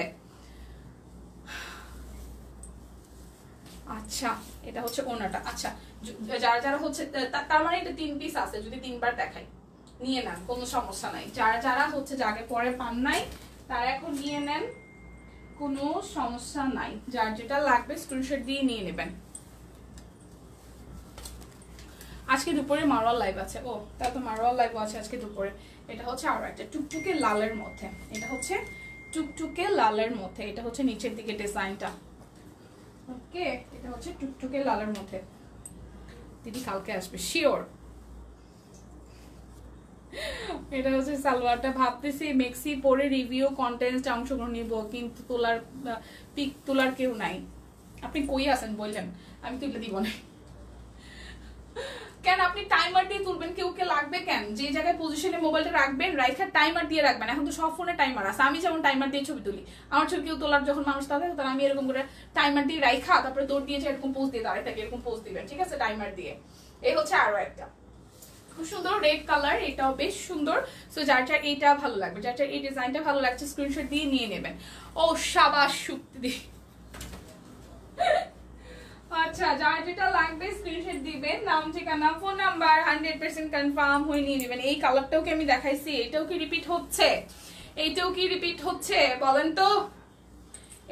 আচ্ছা এটা হচ্ছে ওনাটা। আচ্ছা যারা যারা হচ্ছে তার মানে এটা তিন পিস আছে, যদি তিনবার দেখাই। নিয়ে নেন, কোনো সমস্যা নাই। যারা যারা হচ্ছে, যাকে পরে পান নাই, তারা এখন নিয়ে নেন, কোনো সমস্যা নাই। যার যেটা লাগবে স্ক্রিনশট দিয়ে নিয়ে নেবেন। আজকে দুপুরে মারোয়াল লাইভ আছে। ও, তা তো মারোয়াল লাইভ আছে আজকে দুপুরে। এটা হচ্ছে আরও একটা টুকটুকে লালের মধ্যে। এটা হচ্ছে টুকটুকে লালের মধ্যে। এটা হচ্ছে নিচের দিকে ডিজাইনটা ওকে এটা হচ্ছে টুকটুকে লালের মধ্যে। দিদি কালকে আসবে শিওর এটা হচ্ছে সালোয়ারটা। ভাবতেছি মেক্সি পরে রিভিউ কন্টেন্টে অংশগ্রহণ নিব, কিন্তু তোলার পিক তোলার কেউ নাই। আপনি কই আছেন বললেন? আমি তুলে দিব না। কেন আপনি টাইমার দিয়ে তুলবেন? কেউ কে লাগবে কেন? যে জায়গায় পজিশনে মোবাইলটা রাখবেন রাইখা টাইমার দিয়ে রাখবেন। এখন তো সব ফোনে টাইমার আছে। আমি যেমন টাইমার দিয়ে ছবি তুলি, আমার ছবি কেউ তোলার যখন মানুষ থাকে তখন আমি এরকম করে টাইমার দিয়ে রাইখা, তারপরে দৌড় দিয়ে যে এরকম পোজ দিয়ে দাঁড়ায় থাকে এরকম পোজ দিবেন, ঠিক আছে? টাইমার দিয়ে। এই হচ্ছে আরও একটা। খুব সুন্দর রেড কালার এটাও বেশ সুন্দর। সো যার যার এইটা ভালো লাগবে, যার যার এই ডিজাইনটা ভালো লাগছে স্ক্রিনশট দিয়ে নিয়ে নেবেন। ও, সাবাস শুক্তি আচ্ছা যার যেটা লাগবে স্ক্রিনশট দিবেন, নাম, ঠিকানা phone number hundred percent confirm হয়ে নিয়ে নেবেন। এই কালারটাও কি আমি দেখাইছি? এটাও কি রিপিট হচ্ছে? এইটাও কি রিপিট হচ্ছে? বলেন তো।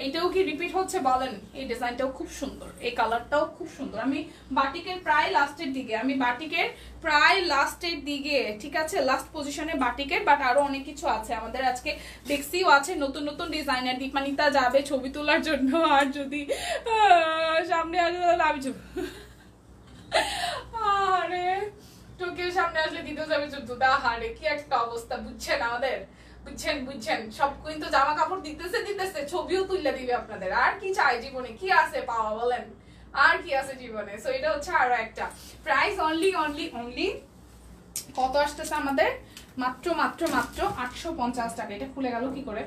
এইটাও কি রিপিট হচ্ছে বলেন? এই ডিজাইনটাও খুব সুন্দর, এই কালারটাও খুব সুন্দর। আমি বাটিকের প্রায় লাস্টের দিকে, আমি বাটিকের প্রায় লাস্টের দিকে, ঠিক আছে? লাস্ট পজিশনে বাটিকের বাট আরও অনেক কিছু আছে। আমাদের আজকে দেখছিও আছে, নতুন নতুন ডিজাইনার দীপানিতা যাবে ছবি তোলার জন্য, আর যদি সামনে আসে তাহলে আমি ছবি আরে টোকিও সামনে আসলে দিতেও যাবে যুদ্ধ হারে কি একটা অবস্থা, বুঝছেন আমাদের? বুঝছেন বুঝছেন? সব কিন্তু জামা কাপড় দিতেছে দিতেছে, ছবিও তুলে দিবে আপনাদের। আর কি চাই জীবনে? কি আছে পাওয়া বলেন? আর কি আছে জীবনে? সো এটা হচ্ছে আরও একটা। প্রাইস অনলি অনলি অনলি কত আসতেছে আমাদের? মাত্র মাত্র মাত্র আটশো পঞ্চাশ টাকা। এটা খুলে গেল কি করে?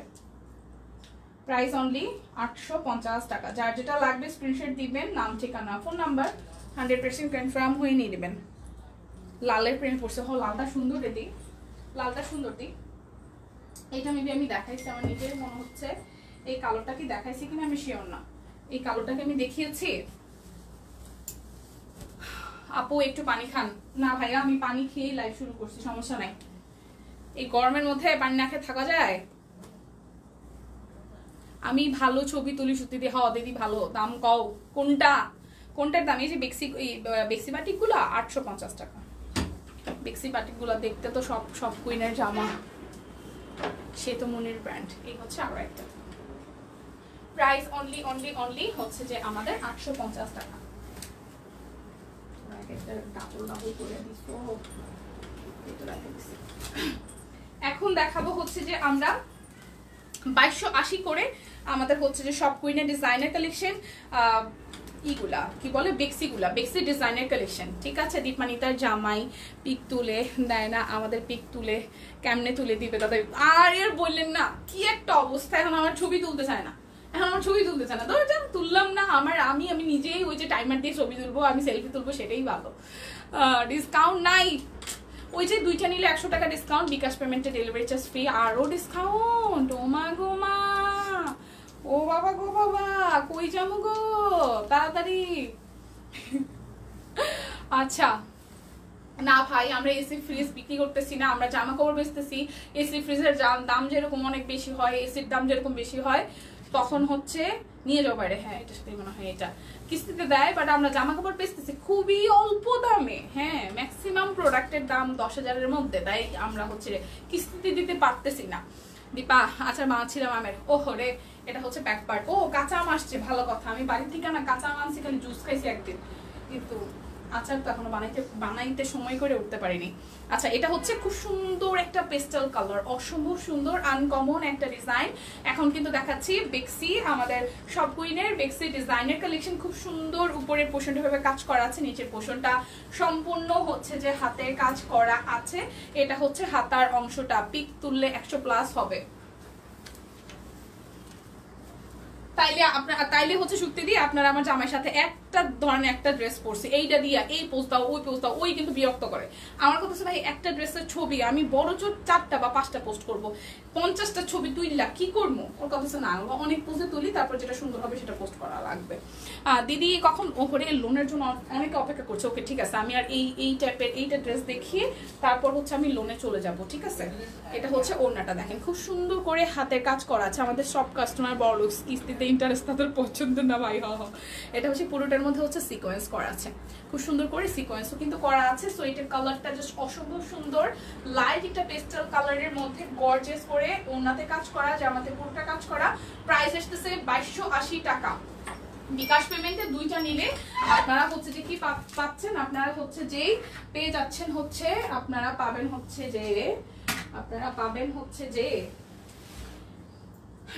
প্রাইস অনলি আটশো পঞ্চাশ টাকা। যার যেটা লাগবে স্ক্রিনশট দিবেন, নাম, ঠিকানা phone number hundred percent confirm হয়ে নিয়ে নেবেন। লালের প্রিন্ট পড়ছে। হ লালটা সুন্দর রে দি। লালটা সুন্দর দি। এটা মেবি আমি দেখাইছি আমার নিজের, মনে হচ্ছে এই কালোটা কি দেখাইছি কিনা আমি শিওর না। এই কালোটাকে আমি দেখিয়েছি। আপু, একটু পানি খান। না ভাইয়া, আমি পানি খেয়ে লাইভ শুরু করছি, সমস্যা নাই। এই গরমের মধ্যে পানি না খেয়ে থাকা যায়? আমি ভালো ছবি তুলি সত্যি দিয়ে হওয়া দিদি ভালো। দাম কও। কোনটা? কোনটার দাম? এই যে বেক্সি, এই বেক্সি বাটিকগুলো আটশো পঞ্চাশ টাকা। বেক্সি বাটিকগুলো দেখতে তো সব সব কুইনের জামা। সে তো মনির ব্র্যান্ড এই হচ্ছে আরও একটা। প্রাইস অনলি অনলি অনলি হচ্ছে যে আমাদের আটশো পঞ্চাশ টাকা। এখন দেখাবো হচ্ছে যে আমরা বাইশশো আশি করে আমাদের হচ্ছে যে সব কুইনের ডিজাইনার কালেকশন ইগুলা, কি বলে? বেক্সিগুলা বেক্সি ডিজাইনের কালেকশন ঠিক আছে, দীপমানিতার জামাই, পিক তুলে দেয় না আমাদের পিক তুলে, কেমনে তুলে দিবে দাদা আর এর বললেন না, কি একটা অবস্থা, এখন আমার ছবি তুলতে চায় না। এখন আমার ছবি তুলতে চায় না। ধরো যান তুললাম না, আমার, আমি আমি নিজেই ওই যে টাইমার দিয়ে ছবি তুলবো, আমি সেলফি তুলবো, সেটাই ভালো। ডিসকাউন্ট নাই। ওই যে দুইটা নিলে একশো টাকা ডিসকাউন্ট বিকাশ পেমেন্টে ডেলিভারি চার্জ ফ্রি আরও ডিসকাউন্ট ও মা গো মা। ও বাবা গো বাবা, কই যাব গো? তাড়াতাড়ি। আচ্ছা না ভাই, আমরা এসি ফ্রিজ বিক্রি করতেছি না, আমরা জামা কাপড় বেচতেছি এসি ফ্রিজের দাম যেরকম অনেক বেশি হয় এসির দাম যেরকম বেশি হয়, তখন হচ্ছে নিয়ে যাও বাইরে। হ্যাঁ এটা সাথে মনে হয় এটা। কিস্তিতে দেয় বাট আমরা জামা কাপড় বেচতেছি খুবই অল্প দামে। হ্যাঁ ম্যাক্সিমাম প্রোডাক্টের দাম দশ হাজারের মধ্যে, তাই আমরা হচ্ছে কিস্তিতে দিতে পারতেছি না। দীপা, আচার বানাচ্ছিলাম আমের ওহো রে, এটা হচ্ছে ব্যাক পার্ট ও কাঁচা আম আসছে ভালো কথা। আমি বাড়ির থেকে না কাঁচা আম আনছি খালি জুস খাইছি একদিন। কিন্তু আচার তো এখনও বানাইতে বানাইতে সময় করে উঠতে পারিনি। আচ্ছা এটা হচ্ছে খুব সুন্দর একটা পেস্টাল কালার অসম্ভব সুন্দর আনকমন একটা ডিজাইন এখন কিন্তু দেখাচ্ছি বেক্সি আমাদের সব কুইনের বেক্সি ডিজাইনের কালেকশন খুব সুন্দর উপরের পোষণটা ভাবে কাজ করা আছে, নিচের পোষণটা সম্পূর্ণ হচ্ছে যে হাতের কাজ করা আছে। এটা হচ্ছে হাতার অংশটা, পিক তুললে একশো প্লাস হবে। তাইলে আপনার তাইলে হচ্ছে শুক্তি দিয়ে আপনারা আমার জামাইয়ের সাথে একটা ধরনের একটা ড্রেস পরছি। এইটা দিয়া, এই পোস্ট দাও, ওই পোস্ট দাও, ওই কিন্তু বিরক্ত করে। আমার কথা ভাই, একটা ড্রেসের ছবি, আমি বড় চোর চারটা বা পাঁচটা পোস্ট করব। পঞ্চাশটা ছবি তুইলা কি করব? ওর কথা হচ্ছে না অনেক পোস্টে তুলি, তারপর যেটা সুন্দর হবে সেটা পোস্ট করা লাগবে। দিদি, কখন ওপরে লোনের জন্য অনেকে অপেক্ষা করছে। ওকে ঠিক আছে, আমি আর এই এই টাইপের এইটা ড্রেস দেখিয়ে, তারপর হচ্ছে আমি লোনে চলে যাব, ঠিক আছে? এটা হচ্ছে ওড়নাটা, দেখেন, খুব সুন্দর করে হাতের কাজ করা আছে। আমাদের সব কাস্টমার বড় কিস্তিতে ইন্টারেস্ট তাদের পছন্দ না ভাই, হ। এটা হচ্ছে পুরোটার মধ্যে হচ্ছে সিকোয়েন্স করা আছে। খুব সুন্দর করে সিকোয়েন্সও কিন্তু করা আছে। সো এটার কালারটা জাস্ট অসম্ভব সুন্দর। লাইট একটা পেস্টাল কালারের মধ্যে গর্জেস করে ওনাতে কাজ করা, জামাতে পুরোটা কাজ করা। প্রাইস আসতেছে বাইশশো টাকা। বিকাশ পেমেন্টে দুইটা নিলে আপনারা হচ্ছে যে কি পাচ্ছেন? আপনারা হচ্ছে যেই পেয়ে যাচ্ছেন হচ্ছে, আপনারা পাবেন হচ্ছে যে, আপনারা পাবেন হচ্ছে যে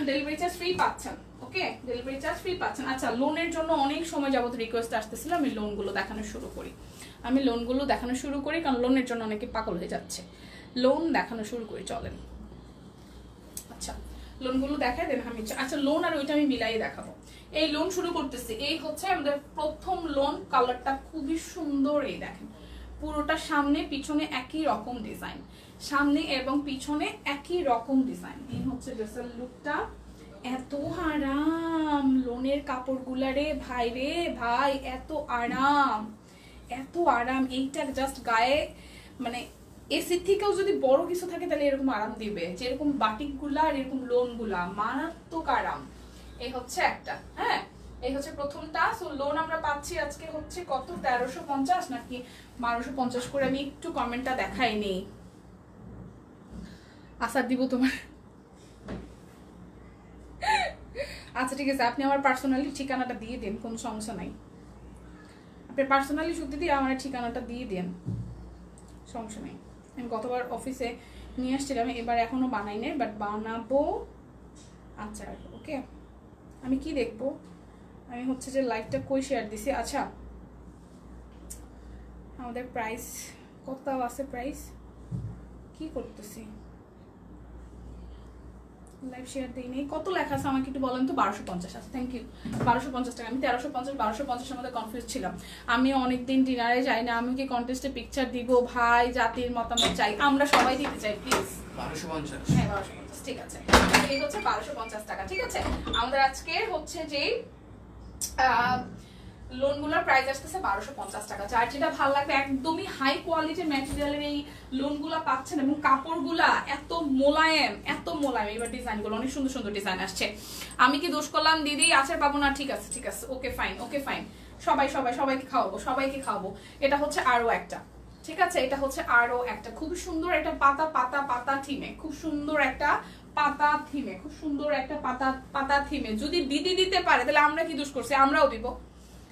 ডেলিভারি চার্জ ফ্রি পাচ্ছেন ওকে ডেলিভারি চার্জ ফ্রি পাচ্ছেন। আচ্ছা লোনের জন্য অনেক সময় যাবত রিকোয়েস্ট আসতেছিল, আমি লোনগুলো দেখানো শুরু করি। আমি লোনগুলো দেখানো শুরু করি, কারণ লোনের জন্য অনেকে পাগল হয়ে যাচ্ছে। লোন দেখানো শুরু করি, চলেন। আচ্ছা লোনগুলো দেখায় দেন আমি আচ্ছা লোন আর ওইটা আমি মিলাই দেখাবো। এই লোন শুরু করতেছি। এই হচ্ছে আমাদের প্রথম লোন কালারটা খুবই সুন্দর, এই দেখেন। পুরোটা সামনে, পিছনে একই রকম ডিজাইন সামনে এবং পিছনে একই রকম ডিজাইন এই হচ্ছে ড্রেসের লুকটা এত আরাম লোনের কাপড়গুলা রে, ভাই রে, ভাই, এত আরাম। এত আরাম, এইটা জাস্ট গায়ে মানে এসির থেকেও যদি বড় কিছু থাকে তাহলে এরকম আরাম দিবে। যেরকম বাটিকগুলা আর এরকম লোনগুলা মারাত্মক আরাম। এই হচ্ছে একটা হ্যাঁ? এই হচ্ছে প্রথমটা। সো লোন আমরা পাচ্ছি আজকে হচ্ছে কত? তেরোশো পঞ্চাশ? নাকি বারোশো পঞ্চাশ করে আমি একটু কমেন্টটা দেখাইনি আসার দিব তোমার। আচ্ছা ঠিক আছে, আপনি আমার পার্সোনালি ঠিকানাটা দিয়ে দিন, কোনো সমস্যা নাই। আপনি পার্সোনালি সত্যি দিয়ে আমার ঠিকানাটা দিয়ে দেন, সমস্যা নেই। আমি গতবার অফিসে নিয়ে আসছিলাম, এবার এখনও বানাই নাই বাট বানাবো। আচার ওকে আমি কি দেখব? আমি হচ্ছে যে লাইভটা কই শেয়ার দিছি? আচ্ছা আমাদের প্রাইস কত আছে প্রাইস কি করতেছি? লাইভ শেয়ার দিই নেই। কত লেখা আছে আমাকে একটু বলেন তো? বারোশো পঞ্চাশ আছে। থ্যাংক ইউ বারোশো পঞ্চাশ টাকা। আমি তেরোশো পঞ্চাশ বারোশো পঞ্চাশের মধ্যে কনফিউজ ছিলাম। আমি অনেকদিন ডিনারে যাই না। আমি কি কন্টেস্টে পিকচার দিব? ভাই জাতির মতামত চাই। আমরা সবাই দিতে চাই প্লিজ বারোশো পঞ্চাশ। হ্যাঁ বারোশো পঞ্চাশ। ঠিক আছে। এই হচ্ছে বারোশো পঞ্চাশ টাকা। ঠিক আছে? আমাদের আজকে হচ্ছে যে লোনগুলোর প্রাইস আসতেছে বারোশো পঞ্চাশ টাকা, যার যেটা ভালো লাগবে, একদমই হাই কোয়ালিটির ম্যাটেরিয়ালের এই লোনগুলা পাচ্ছেন এবং কাপড়গুলা এত মোলায়েম এত মোলায়েম এবার ডিজাইনগুলো অনেক সুন্দর সুন্দর ডিজাইন আসছে। আমি কি দোষ করলাম? দিদি আচার পাবো না, ঠিক আছে ঠিক আছে ওকে ফাইন ওকে ফাইন সবাই সবাই, সবাইকে খাওয়াবো সবাইকে খাওয়াবো। এটা হচ্ছে আরও একটা, ঠিক আছে? এটা হচ্ছে আরও একটা খুব সুন্দর একটা পাতা পাতা পাতা থিমে খুব সুন্দর একটা পাতা থিমে খুব সুন্দর একটা পাতা পাতা থিমে যদি দিদি দিতে পারে, তাহলে আমরা কি দোষ করছি? আমরাও দিব।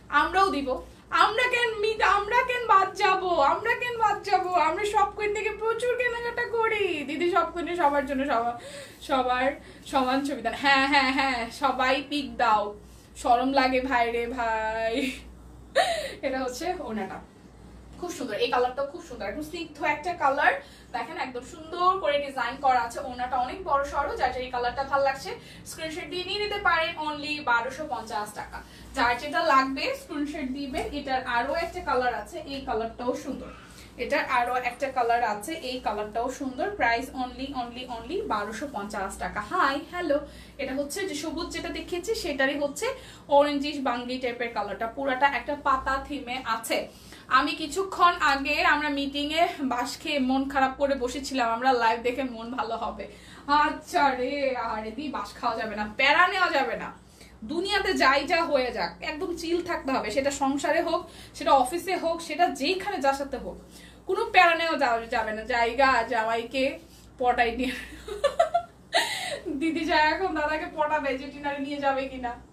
আমরাও দিব। আমরা কেন আমরা কেন বাদ যাব? আমরা কেন বাদ যাব? আমরা সব কোন থেকে প্রচুর কেনাকাটা করি। দিদি সব কোনে সবার জন্য সবার সবার সমান সুবিধা হ্যাঁ হ্যাঁ হ্যাঁ সবাই পিক দাও। সরম লাগে ভাই রে ভাই। এটা হচ্ছে ওনাটা। খুব সুন্দর। এই কালারটা খুব সুন্দর। একদম স্নিগ্ধ একটা কালার। দেখেন, একদম সুন্দর করে ডিজাইন করা আছে। ওনাটা অনেক বড় সড়ো, যার যার এই কালারটা ভালো লাগছে স্ক্রিনশট দিয়ে নিয়ে নিতে পারেন। অনলি বারোশো পঞ্চাশ টাকা। যার যেটা লাগবে স্ক্রিনশট দিবেন। এটার আরও একটা কালার আছে। এই কালারটাও সুন্দর। এটার আরও একটা কালার আছে। এই কালারটাও সুন্দর। প্রাইস অনলি অনলি অনলি বারোশো পঞ্চাশ টাকা। হাই হ্যালো এটা হচ্ছে যে সবুজ যেটা দেখিয়েছি, সেটারই হচ্ছে অরেঞ্জিশ বাঙ্গি টাইপের কালারটা। পুরাটা একটা পাতা থিমে আছে। আমি কিছুক্ষণ আগে আমরা মিটিং এ বাস খেয়ে মন খারাপ করে বসেছিলাম, আমরা লাইভ দেখে মন ভালো হবে। আচ্ছা রে, আরে দি, বাস খাওয়া যাবে না, প্যারা নেওয়া যাবে না। দুনিয়াতে যাই যা হয়ে যাক, একদম চিল থাকতে হবে, সেটা সংসারে হোক, সেটা অফিসে হোক, সেটা যেইখানে যার সাথে হোক। কোনো প্যারা নেওয়া যাবে- না, জায়গা, জামাইকে পটাই নিয়ে। দিদি যায় এখন দাদাকে পটাবে যে নিয়ে যাবে কিনা।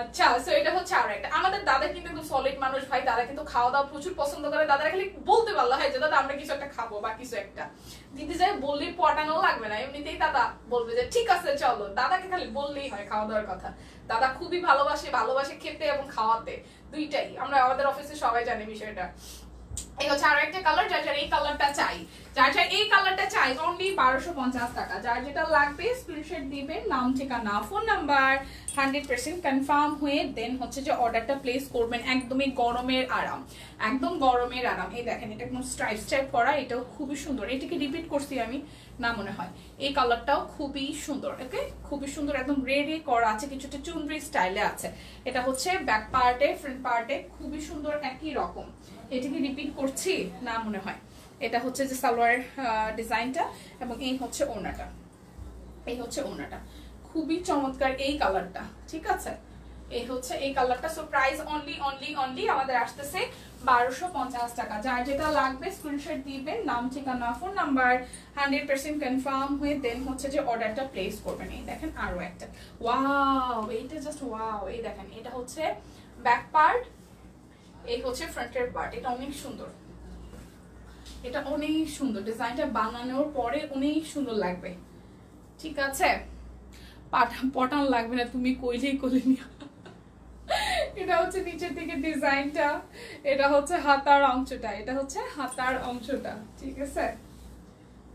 আচ্ছা সো এটা হচ্ছে আর একটা। আমাদের দাদা কিন্তু একদম সলিড মানুষ ভাই, দাদা কিন্তু খাওয়া দাওয়া প্রচুর পছন্দ করে। দাদা খালি বলতে পারল হয় যে দাদা, আমরা কিছু একটা খাব বা কিছু একটা। দিদি যায় বললেই পটানো লাগবে না, এমনিতেই দাদা বলবে যে, ঠিক আছে, চলো। দাদাকে খালি বললেই হয় খাওয়া দাওয়ার কথা। দাদা খুবই ভালোবাসে ভালোবাসে খেতে এবং খাওয়াতে, দুইটাই। আমরা আমাদের অফিসে সবাই জানি বিষয়টা। এই হচ্ছে আরও একটা কালার যার এই কালারটা চাই। যার যার এই কালারটা চাই অনলি বারোশো পঞ্চাশ টাকা। যার যেটা লাগবে স্ক্রিনশট দিবেন, নাম, ঠিকানা phone number hundred percent confirm হয়ে দেন হচ্ছে যে অর্ডারটা প্লেস করবেন একদমই গরমের আরাম। একদম গরমের আরাম। এই দেখেন, এটা একদম স্ট্রাইপ করা, এটাও খুবই সুন্দর। এটাকে রিপিট করছি আমি, না মনে হয়। এই কালারটাও খুবই সুন্দর ওকে খুবই সুন্দর, একদম রেডি করা আছে, কিছুটা চুনরি স্টাইলে আছে। এটা হচ্ছে ব্যাক পার্টে ফ্রন্ট পার্টে খুবই সুন্দর, একই রকম। এটা কি রিপিট করছি, না মনে হয়। এটা হচ্ছে যে সালোয়ার ডিজাইনটা এবং এই হচ্ছে ওনাটা এই হচ্ছে ওনাটা খুবই চমৎকার এই কালারটা, ঠিক আছে? এই হচ্ছে এই কালারটা। So price only only only আমাদের আসতেছে বারোশো পঞ্চাশ টাকা। যার যেটা লাগবে স্ক্রিনশট দিবেন, নাম, ঠিকানা phone number hundred percent confirm হয়ে দেন হচ্ছে যে অর্ডারটা প্লেস করবেন। এই দেখেন আরও একটা। ওয়াও এইটা জাস্ট ওয়াও এই দেখেন, এটা হচ্ছে ব্যাক পার্ট এই হচ্ছে ফ্রন্টের পার্ট এটা অনেক সুন্দর। এটা অনেক সুন্দর। ডিজাইনটা বানানোর পরে অনেক সুন্দর লাগবে। ঠিক আছে? পটান লাগবে না, তুমি কইলেই কইলে নিয়ে এটা হচ্ছে নিচের দিকে ডিজাইনটা। এটা হচ্ছে হাতার অংশটা। এটা হচ্ছে হাতার অংশটা। ঠিক আছে?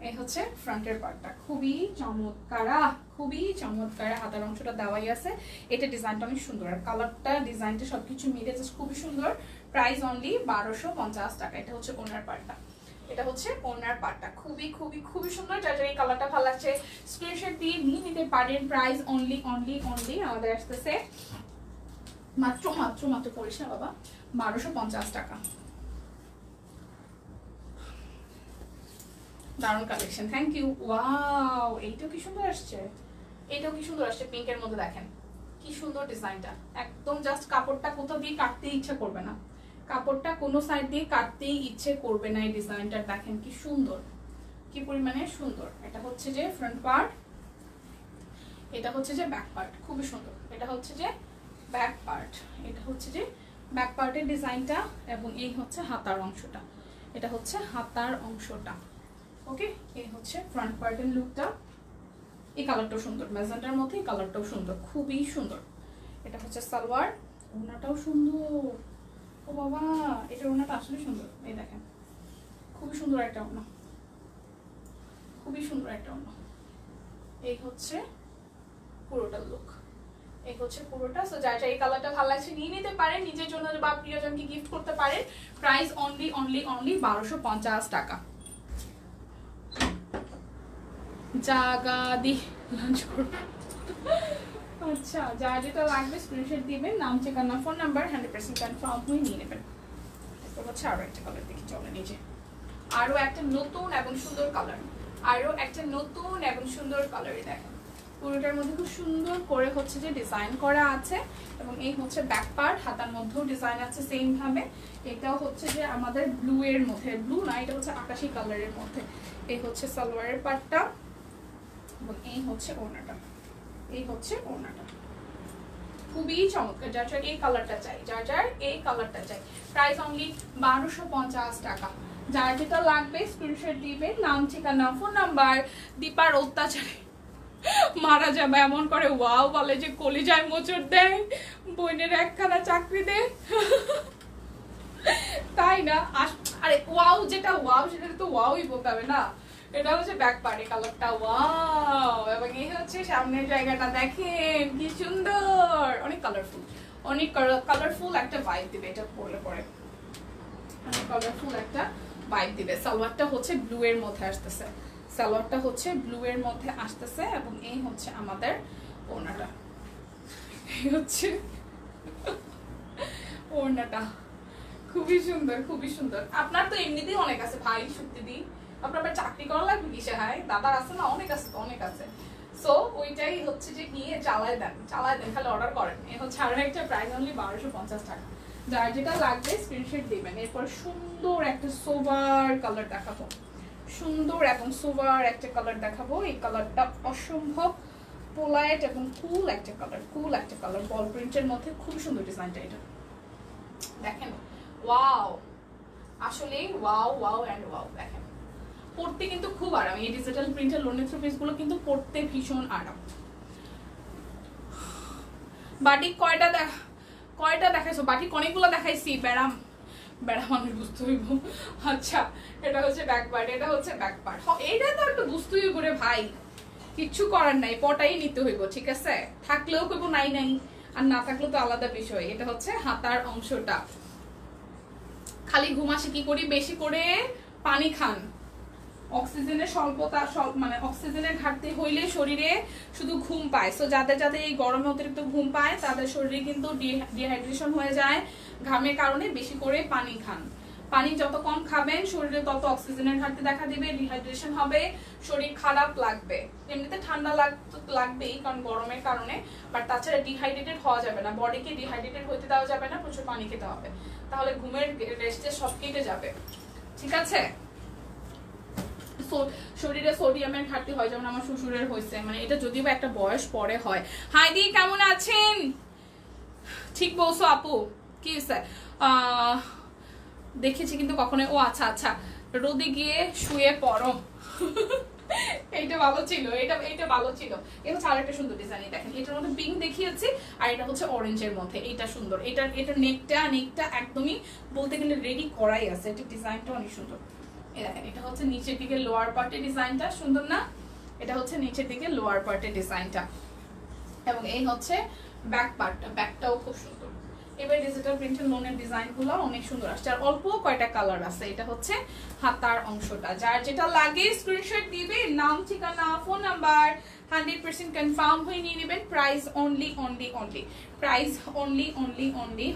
এই হচ্ছে ফ্রন্টের পার্টটা খুবই চমৎকারা খুবই চমৎকার হাতার অংশটা দেওয়াই আছে। এটা ডিজাইনটা অনেক সুন্দর। আর কালারটা, ডিজাইনটা সবকিছু মিলে জাস্ট খুবই সুন্দর। প্রাইস অনলি বারোশো পঞ্চাশ টাকা। এটা হচ্ছে ওনার পার্টটা এটা হচ্ছে ওনার পার্টটা খুবই খুবই খুবই সুন্দর। যার যার এই কালারটা ভালো লাগছে স্ক্রিনশট দিয়ে নিয়ে নিতে পারেন। প্রাইস অনলি অনলি অনলি আমাদের আসতেছে। মাত্র মাত্র মাত্র করিস না বাবা? বারোশো পঞ্চাশ টাকা। দারুণ কালেকশন থ্যাংক ইউ ওয়াও এইটাও কি সুন্দর আসছে? এইটাও কি সুন্দর আসছে পিঙ্কের মধ্যে দেখেন। কি সুন্দর ডিজাইনটা একদম জাস্ট কাপড়টা কোথাও দিয়ে কাটতে ইচ্ছা করবে না। কাপড়টা কোনো সাইড দিয়ে কাটতেই ইচ্ছে করবে না এই ডিজাইনটা দেখেন কি সুন্দর। কি পরিমাণে সুন্দর। এটা হচ্ছে যে ফ্রন্ট পার্ট এটা হচ্ছে যে ব্যাক পার্ট খুবই সুন্দর। এটা হচ্ছে যে ব্যাক পার্ট এটা হচ্ছে যে ব্যাক পার্টের ডিজাইনটা এবং এই হচ্ছে হাতার অংশটা। এটা হচ্ছে হাতার অংশটা। ওকে? এই হচ্ছে ফ্রন্ট পার্টের লুকটা এই কালারটাও সুন্দর। ম্যাজেন্টার মধ্যে এই কালারটাও সুন্দর। খুবই সুন্দর। এটা হচ্ছে সালোয়ার। ওনাটাও সুন্দর। ও বাবা, এটা ওনাটা আসলে সুন্দর। এই দেখেন, খুবই সুন্দর একটা ওনা খুবই সুন্দর একটা ওনা এই হচ্ছে পুরোটা লুক এই হচ্ছে পুরোটা। সো যার যার এই কালারটা ভালো লাগছে, নিয়ে নিতে পারেন। নিজের জন্য বা প্রিয়জনকে গিফট করতে পারেন। প্রাইস অনলি অনলি অনলি বারোশো পঞ্চাশ টাকা। জাগা দি লাঞ্চ করব আচ্ছা যা যেটা লাগবে স্ক্রিনশট দিবেন, নাম, ঠিকানা phone number hundred percent confirm হয়ে নিয়ে নেবেন। এরপর হচ্ছে আরও একটা কালার দেখি চলে নিজে আরও একটা নতুন এবং সুন্দর কালার আরও একটা নতুন এবং সুন্দর কালারই দেখেন। পুরোটার মধ্যে খুব সুন্দর করে হচ্ছে যে ডিজাইন করা আছে এবং এই হচ্ছে ব্যাক পার্ট হাতার মধ্যেও ডিজাইন আছে সেম ভাবে। এটাও হচ্ছে যে আমাদের ব্লু এর মধ্যে ব্লু না, এটা হচ্ছে আকাশি কালারের মধ্যে। এই হচ্ছে সালোয়ারের পার্টটা এবং এই হচ্ছে ওড়নাটা। এই হচ্ছে ওড়নাটা। খুবই চমৎকার, যার যার এই কালারটা চাই, যার যার এই কালারটা চাই। প্রাইস অনলি বারোশো পঞ্চাশ টাকা। যার যেটা লাগবে স্ক্রিনশট দিবেন নাম, ঠিকানা ফোন নাম্বার দীপার অত্যাচারে মারা যাবে, এমন করে ওয়াও বলে যে কলিজায় মোচড় দেয়, বোনের একখানা চাকরি দে। তাই না? আরে ওয়াও, যেটা ওয়াও, সেটা তো ওয়াওই হবে না। এটা হচ্ছে ব্যাক পার্টি কালারটা ওয়াও এবং এই হচ্ছে সামনের জায়গাটা সুন্দর! অনেক কালারফুল অনেক কালারফুল একটা এটা পরে। অনেক কালারফুল একটা দিবে। সালোয়ারটা হচ্ছে ব্লু এর মধ্যে আসতেছে। সালোয়ারটা হচ্ছে ব্লু এর মধ্যে আসতেছে এবং এই হচ্ছে আমাদের ওড়নাটা। এই হচ্ছে ওড়নাটা। খুবই সুন্দর খুবই সুন্দর। আপনার তো এমনিতেই অনেক আছে, ভাই সত্যি দি। আপনার আবার চাকরি করা লাগবে কিসে? হয়, দাদার আছে না, অনেক আছে অনেক আছে। সো ওইটাই হচ্ছে যে নিয়ে চালায় দেন চালায় দেন, খালি অর্ডার করেন। এ হচ্ছে আরও একটা প্রাইস অনলি বারোশো পঞ্চাশ টাকা। যার যেটা লাগবে স্ক্রিনশট দিবেন। এরপর সুন্দর একটা সোভার কালার দেখাবো। সুন্দর এবং সোভার একটা কালার দেখাবো। এই কালারটা অসম্ভব পোলাইট এবং কুল একটা কালার কুল একটা কালার বল প্রিন্টের মধ্যে খুব সুন্দর ডিজাইনটা এটা। দেখেন ওয়াও আসলে ওয়াও ওয়াও অ্যান্ড ওয়াও দেখেন। পড়তে কিন্তু খুব আরাম। এই ডিজিটাল প্রিন্টের লোনের থ্রু গুলো কিন্তু পড়তে ভীষণ আরাম। বাটিক কয়টা দেখ, কয়টা দেখাইছো? বাটিক অনেকগুলো দেখাইছি। ব্যারাম বেড়া মানুষ বুঝতে হইব। আচ্ছা এটা হচ্ছে ব্যাক পার্ট এটা হচ্ছে ব্যাক পার্ট এইটা তো একটু বুঝতে হইব রে ভাই। কিচ্ছু করার নাই, পটাই নিতে হইব, ঠিক আছে? থাকলেও কইব নাই নাই, আর না থাকলেও তো আলাদা বিষয়। এটা হচ্ছে হাতার অংশটা। খালি ঘুমাসে কি করি? বেশি করে পানি খান। অক্সিজেনের স্বল্পতা, স্বল্প মানে অক্সিজেনের ঘাটতি হইলে শরীরে শুধু ঘুম পায়। সো যাদের যাদের এই গরমে অতিরিক্ত ঘুম পায়, তাদের শরীরে কিন্তু ডিহাইড্রেশন হয়ে যায়। ঘামের কারণে বেশি করে পানি খান। পানি যত কম খাবেন, শরীরে তত অক্সিজেনের ঘাটতি দেখা দিবে ডিহাইড্রেশন হবে, শরীর খারাপ লাগবে। এমনিতে ঠান্ডা লাগবেই, কারণ গরমের কারণে বাট তাছাড়া ডিহাইড্রেটেড হওয়া যাবে না। বডিকে ডিহাইড্রেটেড হইতে দেওয়া যাবে না, প্রচুর পানি খেতে হবে। তাহলে ঘুমের রেস্টে সব কেটে যাবে। ঠিক আছে? শরীরে সোডিয়ামের ঘাটতি হয়, যেমন আমার শ্বশুরের হয়েছে। মানে এটা যদিও একটা বয়স পরে হয়। হাই দি কেমন আছেন? ঠিক বলছো আপু। কি স্যার দেখেছি কিন্তু কখনো ও আচ্ছা আচ্ছা। রোদে গিয়ে শুয়ে পড়ো। এইটা ভালো ছিল এটা এটা ভালো ছিল। এটা হচ্ছে আরেকটা সুন্দর ডিজাইন দেখেন। এটার মধ্যে পিঙ্ক দেখিয়েছি, আর এটা হচ্ছে অরেঞ্জের মধ্যে। এটা সুন্দর। এটা এটা নেকটা নেকটা একদমই বলতে গেলে রেডি করাই আছে। এটা ডিজাইনটা অনেক সুন্দর। লোয়ার ডিজাইনটা এবং এই হচ্ছে ব্যাক পার্টটা ব্যাকটাও খুব সুন্দর। এবার ডিজিটাল অনেক সুন্দর আসছে। আর অল্প কালার আছে, এটা হচ্ছে হাতার অংশটা। যার যেটা লাগে স্ক্রিনশট দিবে, নাম, ঠিকানা phone number hundred percent confirm হয়ে নিয়ে নেবেন। Price only only only price only only only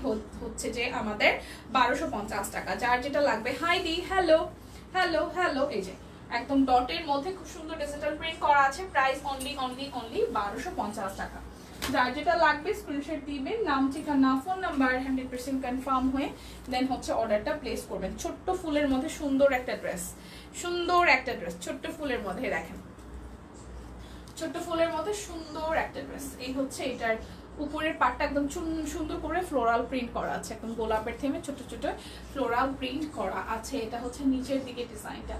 হচ্ছে যে আমাদের বারোশো পঞ্চাশ টাকা। যার যেটা লাগবে হাই দি হ্যালো হ্যালো হ্যালো এই যে, একদম ডটের মধ্যে খুব সুন্দর ডিজিটাল প্রিন্ট করা আছে প্রাইস অনলি অনলি অনলি বারোশো পঞ্চাশ টাকা। যার যেটা লাগবে স্ক্রিনশট দিবেন, নাম, ঠিকানা phone number hundred percent confirm হয়ে দেন হচ্ছে অর্ডারটা প্লেস করবেন। ছোট্ট ফুলের মধ্যে সুন্দর একটা ড্রেস সুন্দর একটা ড্রেস ছোট্ট ফুলের মধ্যে, দেখেন। ছোট্ট ফুলের মধ্যে সুন্দর একটা ড্রেস এই হচ্ছে এটার উপরের পাটটা একদম সুন্দর করে ফ্লোরাল প্রিন্ট করা আছে। একদম গোলাপের থেমে ছোট ছোট ফ্লোরাল প্রিন্ট করা আছে। এটা হচ্ছে নিচের দিকে ডিজাইনটা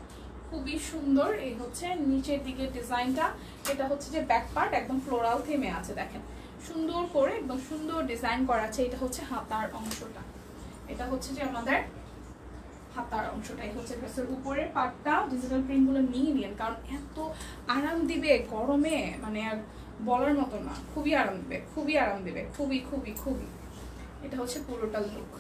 খুবই সুন্দর। এই হচ্ছে নিচের দিকে ডিজাইনটা এটা হচ্ছে যে ব্যাক পার্ট একদম ফ্লোরাল থেমে আছে, দেখেন। সুন্দর করে একদম সুন্দর ডিজাইন করা আছে। এটা হচ্ছে হাতার অংশটা। এটা হচ্ছে যে আমাদের হাতার অংশটা। এই হচ্ছে ড্রেসের উপরের পার্টটা ডিজিটাল প্রিন্টগুলো নিয়ে নিন। কারণ এত আরাম দিবে গরমে। মানে আর বলার মতো না। খুবই আরাম দিবে, খুবই আরাম দিবে, খুবই খুবই খুবই। এটা হচ্ছে পুরোটা লুক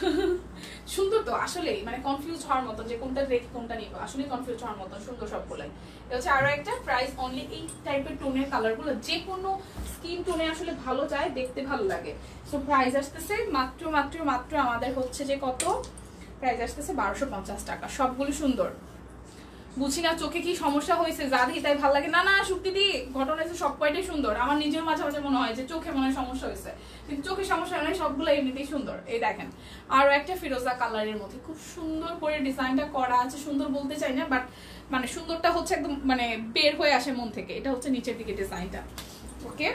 সুন্দর তো, আসলেই। মানে কনফিউজ হওয়ার মতো যে কোনটা রেখে কোনটা নিব। আসলে কনফিউজ হওয়ার মতো সুন্দর সবগুলাই। এটা হচ্ছে আরও একটা প্রাইস অনলি এই টাইপের টোনের কালারগুলো যে কোনো স্কিন টোনে আসলে ভালো যায়, দেখতে ভালো লাগে। সো প্রাইস আসতেছে মাত্র মাত্র মাত্র আমাদের হচ্ছে যে কত? প্রাইস আসতেছে বারোশো পঞ্চাশ টাকা। সবগুলো সুন্দর। বুঝি না চোখে কি সমস্যা হয়েছে দেখি তাই ভালো লাগে। না না শুক্তি দি ঘটনা হয়েছে সব কয়টাই সুন্দর। আমার নিজের মাঝে মাঝে মনে হয় যে চোখে মনে সমস্যা হয়েছে। কিন্তু চোখে সমস্যা নয় সবগুলো এমনিতেই সুন্দর। এই দেখেন, আর একটা ফিরোজা কালারের মধ্যে। খুব সুন্দর করে ডিজাইনটা করা আছে, সুন্দর বলতে চাই না বাট মানে সুন্দরটা হচ্ছে একদম মানে বের হয়ে আসে মন থেকে। এটা হচ্ছে নিচের দিকে ডিজাইনটা ওকে?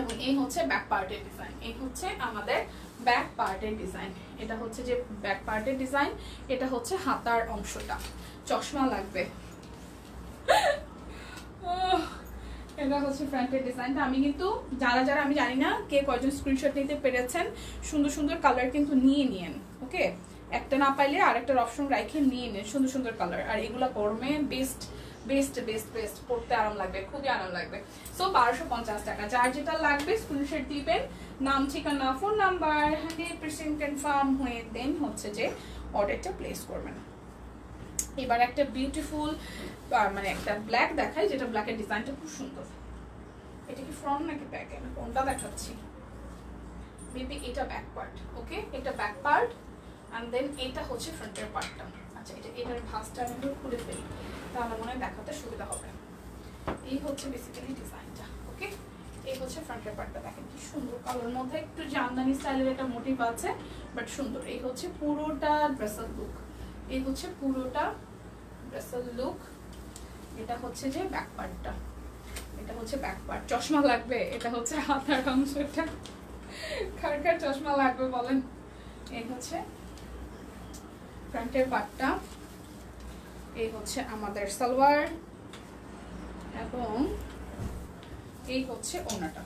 এবং এই হচ্ছে ব্যাক পার্টের ডিজাইন এই হচ্ছে আমাদের ব্যাক পার্টের ডিজাইন এটা হচ্ছে যে ব্যাক পার্টের ডিজাইন এটা হচ্ছে হাতার অংশটা। চশমা লাগবে। এটা হচ্ছে ফ্রন্টের ডিজাইনটা। আমি কিন্তু, যারা যারা আমি জানি না কে কয়জন স্ক্রিনশট নিতে পেরেছেন, সুন্দর সুন্দর কালার কিন্তু নিয়ে নিয়েন, ওকে? একটা না পাইলে আরেকটার অপশন রাখে নিয়ে নেন, সুন্দর সুন্দর কালার আর এগুলো গরমে বেস্ট বেস্ট বেস্ট বেস্ট পড়তে আরাম লাগবে, খুবই আরাম লাগবে। সো বারোশো পঞ্চাশ টাকা। যার যেটা লাগবে স্ক্রিনশট দিবেন। নাম, ঠিকানা phone number hundred percent confirm হয়ে দেন হচ্ছে যে অর্ডারটা প্লেস করবেন। এবার একটা বিউটিফুল মানে একটা ব্ল্যাক দেখাই, যেটা ব্ল্যাকের ডিজাইনটা খুব সুন্দর। এটা কি ফ্রন্ট নাকি ব্যাক আমি কোনটা দেখাচ্ছি? মেবি এটা ব্যাক পার্ট ওকে এটা ব্যাক পার্ট অ্যান্ড দেন এটা হচ্ছে ফ্রন্টের পার্টটা আচ্ছা এটা এটার ভাঁজটা আমি একটু খুলে ফেলি, তাহলে মনে দেখাতে সুবিধা হবে। এই হচ্ছে বেসিক্যালি ডিজাইনটা ওকে এই হচ্ছে ফ্রন্টের পার্টটা দেখেন কি সুন্দর কালার মধ্যে একটু জামদানি স্টাইলের একটা মোটিভ আছে বাট সুন্দর। এই হচ্ছে পুরোটা ড্রেসার লুক এই হচ্ছে পুরোটা ড্রেসের লুক এটা হচ্ছে যে ব্যাক পার্টটা এটা হচ্ছে ব্যাক পার্ট চশমা লাগবে, এটা হচ্ছে হাতার অংশটা। কার কার চশমা লাগবে বলেন? এই হচ্ছে ফ্রন্টের পার্টটা এই হচ্ছে আমাদের সালোয়ার এবং এই হচ্ছে ওনাটা।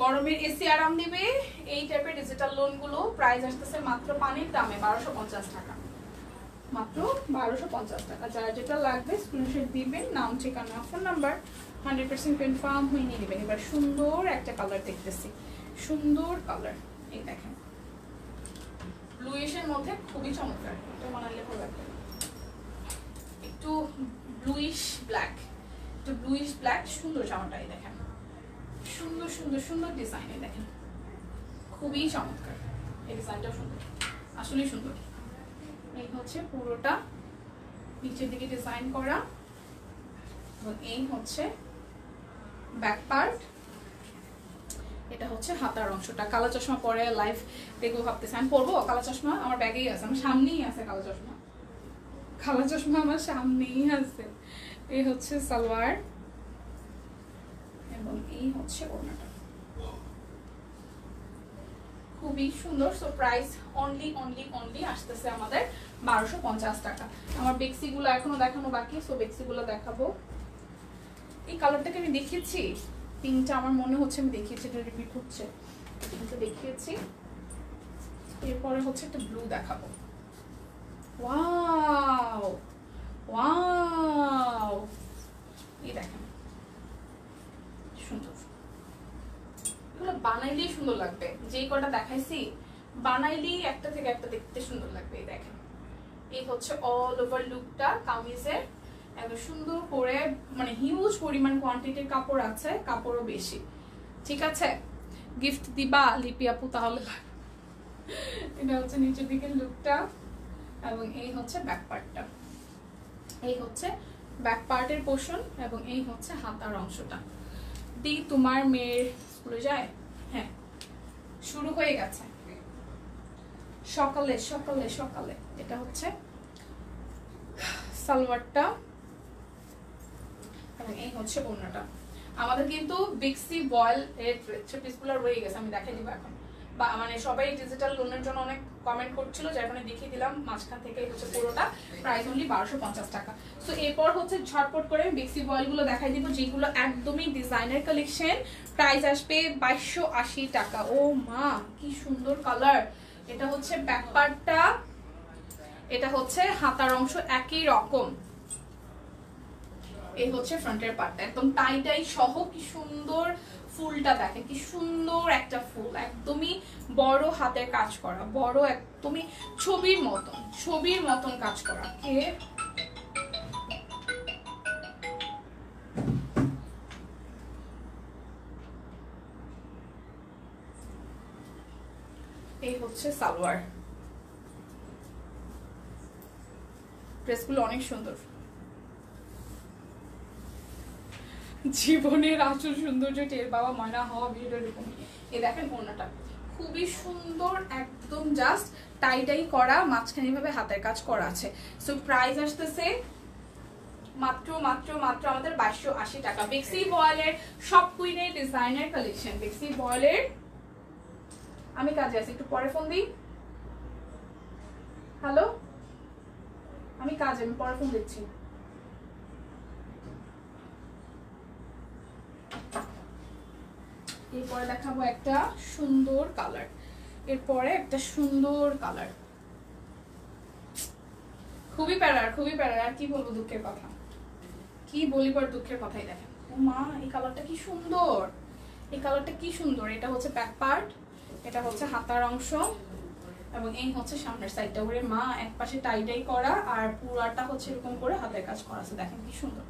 গরমের এসি আরাম দিবে। এই টাইপের ডিজিটাল লোনগুলো প্রাইস আসতেছে মাত্র পানির দামে বারোশো টাকা। মাত্র বারোশো পঞ্চাশ টাকা। যার যেটা লাগবে স্ক্রিনশট দিবেন, নাম, ঠিকানা phone number hundred percent confirm হয়ে নিয়ে নেবেন। এবার সুন্দর একটা কালার দেখতেছি। সুন্দর কালার এই দেখেন। ব্লুইশের মধ্যে খুবই চমৎকার। এটা বানালে ভালো লাগবে একটু ব্লুইশ ব্ল্যাক একটু ব্লুইশ ব্ল্যাক সুন্দর জামাটাই দেখেন। সুন্দর সুন্দর সুন্দর ডিজাইনে দেখেন। খুবই চমৎকার। এই ডিজাইনটাও সুন্দর। আসলেই সুন্দর। এই হচ্ছে পুরোটা নিচের দিকে ডিজাইন করা। এবং এই হচ্ছে ব্যাক পার্ট এটা হচ্ছে হাতার অংশটা। কালো চশমা পরে লাইভ দেখব ভাবতেছে। আমি পরবো? কালো চশমা আমার ব্যাগেই আছে, আমার সামনেই আছে কালো চশমা। কালো চশমা আমার সামনেই আছে। এই হচ্ছে সালোয়ার। এবং এই হচ্ছে ওড়নাটা। খুবই সুন্দর so price only only only আসতেছে আমাদের বারোশো পঞ্চাশ টাকা। আমার বেক্সিগুলো এখনও দেখানো বাকি সো বেক্সিগুলো দেখাবো। এই কালারটাকে আমি দেখিয়েছি? পিঙ্কটা আমার মনে হচ্ছে আমি দেখিয়েছি, এটা রিপিট হচ্ছে। দেখিয়েছি। এরপরে হচ্ছে একটা ব্লু দেখাবো। ওয়াও ওয়াও এই দেখেন সুন্দর এগুলো বানাইলেই সুন্দর লাগবে। যেই কটা দেখাইছি, বানাইলেই একটা থেকে একটা দেখতে সুন্দর লাগবে, এই দেখেন। এই হচ্ছে অল ওভার লুকটা কামিজের। এত সুন্দর করে মানে হিউজ পরিমাণ কোয়ান্টিটির কাপড় আছে, কাপড়ও বেশি। ঠিক আছে? গিফট দিবা লিপি আপু তাহলে। এটা হচ্ছে নিচের দিকের লুকটা এবং এই হচ্ছে ব্যাক পার্টটা এই হচ্ছে ব্যাক পার্টের পোর্শন এবং এই হচ্ছে হাতার অংশটা। দি তোমার মেয়ের স্কুলে যায়? হ্যাঁ। শুরু হয়ে গেছে। সকালে সকালে সকালে। এটা হচ্ছে সালোয়ারটা এবং এই হচ্ছে ওড়নাটা। আমাদের কিন্তু বিক্সি বয়েল এর পিসগুলো রয়ে গেছে, আমি দেখাই দিব এখন। বা মানে সবাই ডিজিটাল লোনের জন্য অনেক কমেন্ট করছিল যার কারণে দেখিয়ে দিলাম, মাঝখান থেকে হচ্ছে পুরোটা প্রাইস অনলি বারোশো পঞ্চাশ টাকা। সো এরপর হচ্ছে ঝটপট করে বিক্সি বয়েলগুলো দেখাই দিব, যেগুলো একদমই ডিজাইনার কালেকশন প্রাইস আসবে বাইশশো আশি টাকা। ও মা, কি সুন্দর কালার এটা হচ্ছে ব্যাপারটা, এটা হচ্ছে হাতার অংশ একই রকম। এই হচ্ছে ফ্রন্টের পার্টটা একদম টাই টাই সহ, কি সুন্দর ফুলটা দেখে, কি সুন্দর একটা ফুল, একদমই বড় হাতের কাজ করা, বড় একদমই ছবির মতন ছবির মতন কাজ করা, কে? এই হচ্ছে সালোয়ার। ড্রেসগুলো অনেক সুন্দর। জীবনের আসল সৌন্দর্য টের বাবা ময়না হওয়া ভিডিও এরকম এ দেখেন ওড়নাটা। খুবই সুন্দর, একদম জাস্ট টাই টাই করা, মাঝখানে ভাবে হাতের কাজ করা আছে। সো প্রাইস আসতেছে মাত্র মাত্র মাত্র আমাদের বাইশশো আশি টাকা। বেক্সি বয়েলের সব কুইনের ডিজাইনের কালেকশন বেক্সি বয়েলের আমি কাজে আছি, একটু পরে ফোন দিই। হ্যালো আমি কাজে, আমি পরে ফোন দিচ্ছি। এরপরে দেখাবো একটা সুন্দর কালার। এরপরে একটা সুন্দর কালার। খুবই প্যারার খুবই প্যারার আর কি বলব দুঃখের কথা? কি দুঃখের কথাই দেখেন। ও মা, এই কালারটা কি সুন্দর! এই কালারটা কি সুন্দর! এটা হচ্ছে ব্যাক পার্ট এটা হচ্ছে হাতার অংশ, এবং এই হচ্ছে সামনের সাইডটা ওরে মা, এক পাশে টাইটাই করা আর পুরাটা হচ্ছে এরকম করে হাতের কাজ করা আছে। দেখেন কি সুন্দর।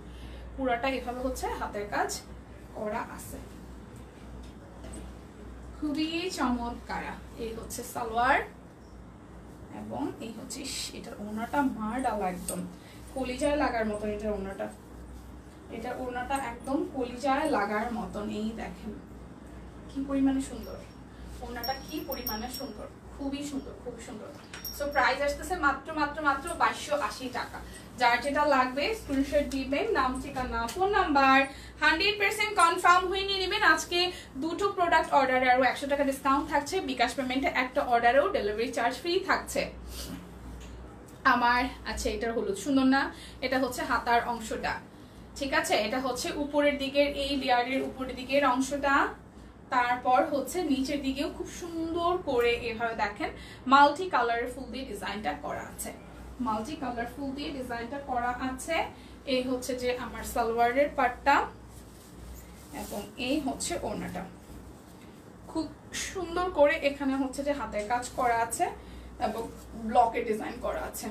পুরাটা এভাবে হচ্ছে হাতের কাজ করা আছে। খুবই চমৎকার। এই হচ্ছে সালোয়ার এবং এই হচ্ছে এটার ওনাটা মার ডালা একদম। কলিজায় লাগার মতন এটার ওনাটা এটার ওনাটা একদম কলিজায় লাগার মতন, এই দেখেন। কি পরিমাণে সুন্দর। ওনাটা কি পরিমাণে সুন্দর। খুবই সুন্দর খুব সুন্দর। সো প্রাইস আসতেছে মাত্র মাত্র মাত্র বাইশশো আশি টাকা। যার যেটা লাগবে স্ক্রিনশট দিবেন, নাম, ঠিকানা phone number hundred percent confirm হয়ে নিয়ে নেবেন। আজকে দুটো প্রোডাক্ট অর্ডারে আরও একশো টাকা ডিসকাউন্ট থাকছে। বিকাশ পেমেন্টে একটা অর্ডারেও ডেলিভারি চার্জ ফ্রি থাকছে। আমার আচ্ছা এটার হলুদ। সুন্দর না, এটা হচ্ছে হাতার অংশটা। ঠিক আছে? এটা হচ্ছে উপরের দিকের, এই লেয়ারের উপরের দিকের অংশটা। তারপর হচ্ছে নিচের দিকেও খুব সুন্দর করে এভাবে দেখেন মাল্টি কালারের ফুল দিয়ে ডিজাইনটা করা আছে। মাল্টি কালার ফুল দিয়ে ডিজাইনটা করা আছে। এই হচ্ছে যে আমার সালোয়ারের পাটটা এবং এই হচ্ছে ওড়নাটা। খুব সুন্দর করে এখানে হচ্ছে যে হাতের কাজ করা আছে এবং ব্লকে ডিজাইন করা আছে।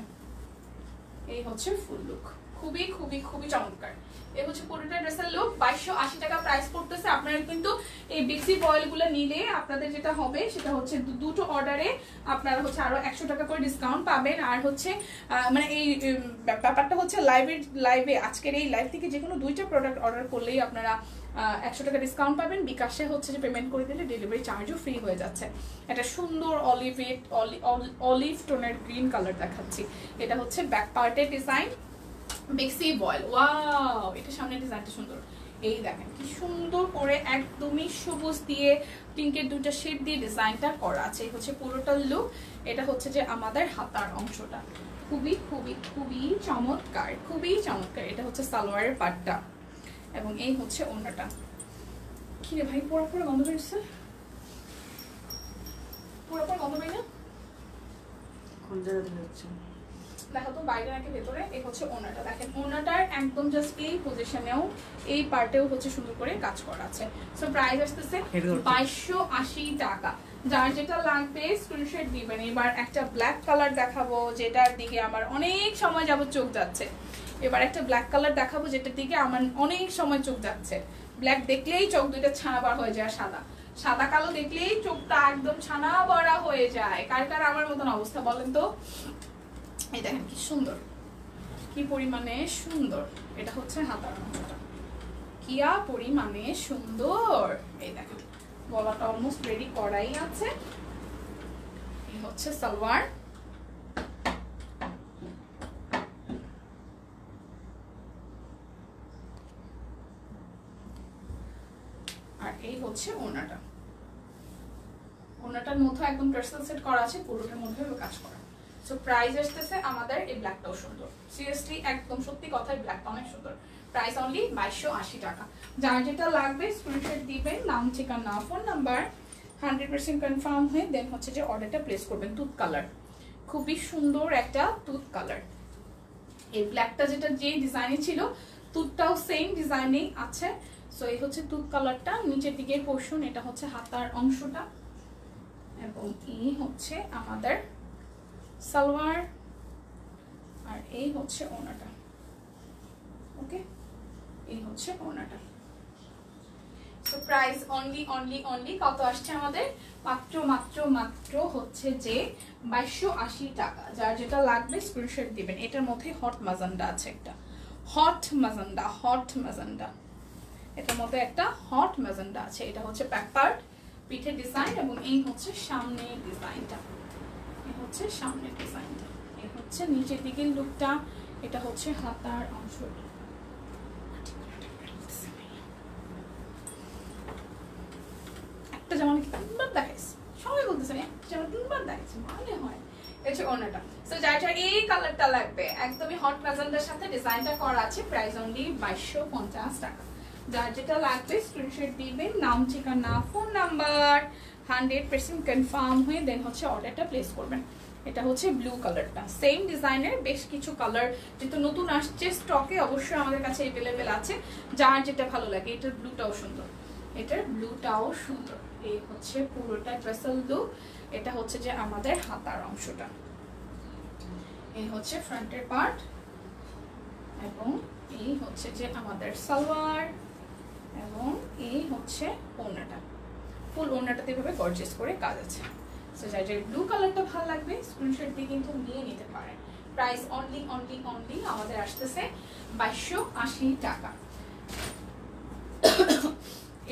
এই হচ্ছে ফুল লুক খুবই খুবই খুবই চমৎকার। এই হচ্ছে পুরোটা ড্রেসের লুক বাইশশো আশি টাকা প্রাইস পড়তেছে। আপনারা কিন্তু এই বিক্সি বয়েলগুলো নিলে আপনাদের যেটা হবে, সেটা হচ্ছে দুটো অর্ডারে আপনারা হচ্ছে আরও একশো টাকা করে ডিসকাউন্ট পাবেন। আর হচ্ছে মানে এই ব্যাপ- ব্যাপারটা হচ্ছে লাইভের লাইভে আজকের এই লাইভ থেকে যে কোনো দুইটা প্রোডাক্ট অর্ডার করলেই আপনারা একশো টাকা ডিসকাউন্ট পাবেন। বিকাশে হচ্ছে যে পেমেন্ট করে দিলে ডেলিভারি চার্জও ফ্রি হয়ে যাচ্ছে। একটা সুন্দর অলিভেট অলিভ টোনের গ্রিন কালার দেখাচ্ছি। এটা হচ্ছে ব্যাক পার্টের ডিজাইন বেক্সি বয়েল ওয়াও এটা সামনে ডিজাইনটা সুন্দর। এই দেখেন, কি সুন্দর করে একদমই সবুজ দিয়ে পিঙ্কের দুটো শেড দিয়ে ডিজাইনটা করা আছে। এই হচ্ছে পুরোটা লুক এটা হচ্ছে যে আমাদের হাতার অংশটা। খুবই খুবই খুবই চমৎকার খুবই চমৎকার। এটা হচ্ছে সালোয়ারের পাটটা। এবং এই হচ্ছে ওড়নাটা। কি রে ভাই, পুরো পুরো গন্ধ বেরোচ্ছে? পুরো পুরো গন্ধ বের না? দেখো তো বাইরে নাকি ভেতরে এই হচ্ছে ওনাটা দেখেন ওনাটার একদম জাস্ট এই পজিশনেও এই পার্টেও হচ্ছে সুন্দর করে কাজ করা আছে। সো প্রাইস আসতেছে বাইশশো আশি টাকা। যার যেটা লাগবে স্ক্রিনশট দিবেন। এবার একটা ব্ল্যাক কালার দেখাবো যেটার দিকে আমার অনেক সময় যাবত চোখ যাচ্ছে। এবার একটা ব্ল্যাক কালার দেখাবো যেটার দিকে আমার অনেক সময় চোখ যাচ্ছে। ব্ল্যাক দেখলেই চোখ দুইটা ছানা বার হয়ে যায় সাদা। সাদা কালো দেখলেই চোখটা একদম ছানা বড়া হয়ে যায়। কার কার আমার মতন অবস্থা বলেন তো? এই দেখেন কি সুন্দর। কি পরিমাণে সুন্দর? এটা হচ্ছে হাতার অংশটা কিয়া পরিমাণে সুন্দর। এই দেখেন, গলাটা অলমোস্ট রেডি করাই আছে। এই হচ্ছে সালোয়ার। আর এই হচ্ছে ওনাটা। ওনাটার মধ্যে একদম টার্সেল সেট করা আছে, পুরোটার মধ্যে কাজ করা। সো প্রাইস আসতেছে আমাদের এই ব্ল্যাকটাও সুন্দর। সিরিয়াসলি একদম সত্যি কথাই ব্ল্যাকটা অনেক সুন্দর। প্রাইস অনলি বাইশশো আশি টাকা। যার যেটা লাগবে স্ক্রিনশট দিবেন, নাম, ঠিকানা phone number hundred percent confirm হয়ে দেন হচ্ছে যে অর্ডারটা প্লেস করবেন তুত কালার খুবই সুন্দর একটা তুত কালার এই ব্ল্যাকটা যেটা যে ডিজাইনে ছিল তুতটাও সেম ডিজাইনেই আছে। সো এই হচ্ছে তুত কালারটা নিচের দিকে পোর্শন এটা হচ্ছে হাতার অংশটা। এবং এই হচ্ছে আমাদের সালোয়ার আর এই হচ্ছে ওনাটা। ওকে এই হচ্ছে ওনাটা। So price only only only কত আসছে আমাদের? মাত্র মাত্র মাত্র হচ্ছে যে বাইশশো আশি টাকা। যার যেটা লাগবে স্ক্রিনশট দিবেন। এটার মধ্যে হট মাজান্ডা আছে একটা। হট মাজান্ডা হট মাজান্ডা এটার মধ্যে একটা হট ম্যাজেন্ডা আছে। এটা হচ্ছে ব্যাক পিঠের ডিজাইন এবং এই হচ্ছে সামনের ডিজাইনটা হচ্ছে সামনের ডিজাইনটা এই হচ্ছে নিচের দিকের লুকটা এটা হচ্ছে হাতার অংশটা একটা জামা নাকি তিনবার সবাই বলতেছে "এই একটা জামা তিনবার মানে হয়? লাগবে, একদমই হট ম্যাজেন্ডার সাথে ডিজাইনটা করা আছে প্রাইস অনলি বাইশশো পঞ্চাশ টাকা। যার যেটা লাগবে স্ক্রিনশট দিবেন নাম ঠিকানা phone number hundred percent confirm হয়ে দেন হচ্ছে অর্ডারটা প্লেস করবেন। এটা হচ্ছে ব্লু কালারটা সেম ডিজাইনের বেশ কিছু কালার যেহেতু নতুন আসছে স্টকে অবশ্যই আমাদের কাছে অ্যাভেলেবেল আছে। যার যেটা ভালো লাগে, এটার ব্লুটাও সুন্দর। এটার ব্লুটাও সুন্দর। এই হচ্ছে পুরোটা ড্রেসেল ব্লু এটা হচ্ছে যে আমাদের হাতার অংশটা। এই হচ্ছে ফ্রন্টের পার্ট এবং এই হচ্ছে যে আমাদের সালোয়ার। এবং এই হচ্ছে ওড়নাটা। ফুল ওড়নাটাতে এভাবে গর্জেস করে কাজ আছে। সো যার যার ব্লু কালারটা ভালো লাগবে স্ক্রিনশট দিয়ে কিন্তু নিয়ে নিতে পারেন। প্রাইস অনলি অনলি অনলি আমাদের আসতেছে বাইশশো আশি টাকা।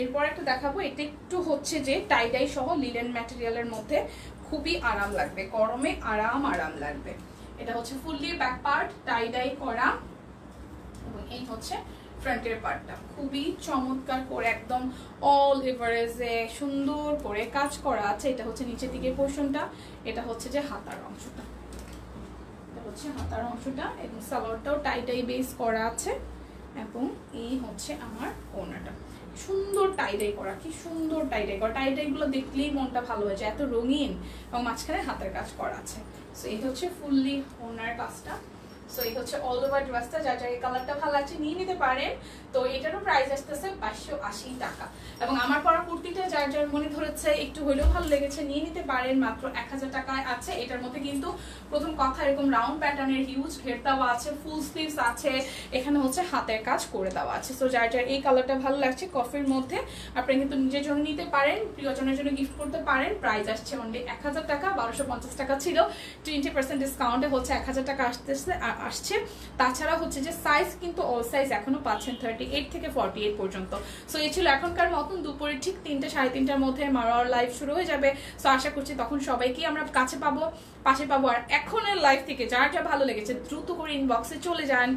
এরপর একটা দেখাবো, এটা একটু হচ্ছে যে টাইডাই সহ লিলেন ম্যাটেরিয়ালের মধ্যে খুবই আরাম লাগবে, গরমে আরাম আরাম লাগবে। এটা হচ্ছে ফুললি ব্যাক পার্ট টাইডাই করা। এবং এই হচ্ছে ফ্রন্টের পার্টটা। খুবই চমৎকার করে একদম অল এভারেজে সুন্দর করে কাজ করা আছে। এটা হচ্ছে নিচের দিকে পোর্শনটা এটা হচ্ছে যে হাতার অংশটা। এটা হচ্ছে হাতার অংশটা এবং সালোয়ারটাও টাইটাই বেস করা আছে এবং এই হচ্ছে আমার কোনাটা সুন্দর টাইডাই করা, কি সুন্দর টাইডাই করা। টাইডাই গুলো দেখলেই মনটা ভালো হয়ে যায়, এত রঙিন এবং মাঝখানে হাতের কাজ করা আছে। সো এই হচ্ছে ফুললি ওনার কাজটা। সো এই হচ্ছে অল ওভার ড্রেসটা যার যার কালারটা ভালো লাগছে নিয়ে নিতে পারেন। তো এটারও প্রাইস আসতেছে বাইশশো আশি টাকা। এবং আমার পরা কুর্তিটা যার যার মনে ধরেছে, একটু হলেও ভালো লেগেছে, নিয়ে নিতে পারেন। মাত্র এক হাজার টাকায় আছে। এটার মধ্যে কিন্তু প্রথম কথা, এরকম রাউন্ড প্যাটার্নের হিউজ ঘের দেওয়া আছে ফুল স্লিভস আছে। এখানে হচ্ছে হাতের কাজ করে দেওয়া আছে। সো যার যার এই কালারটা ভালো লাগছে কফির মধ্যে, আপনি কিন্তু নিজের জন্য নিতে পারেন, প্রিয়জনের জন্য গিফট করতে পারেন। প্রাইস আসছে অনলি এক হাজার টাকা, বারোশো পঞ্চাশ টাকা ছিল। টোয়েন্টি পার্সেন্ট ডিসকাউন্টে হচ্ছে এক হাজার টাকা আসতেছে। আ- আসছে। তাছাড়া হচ্ছে যে সাইজ কিন্তু অল সাইজ এখনও পাচ্ছেন থার্টি এইট থেকে ফর্টি এইট পর্যন্ত। সো এই ছিল এখনকার মতন দুপুরে ঠিক তিনটে, সাড়ে তিনটার মধ্যে মারার লাইভ শুরু হয়ে যাবে। সো আশা করছি তখন সবাইকেই আমরা কাছে পাবো, পাশে পাবো। আর এখনের লাইভ থেকে যার যা ভালো লেগেছে দ্রুত করে ইনবক্সে চলে যান।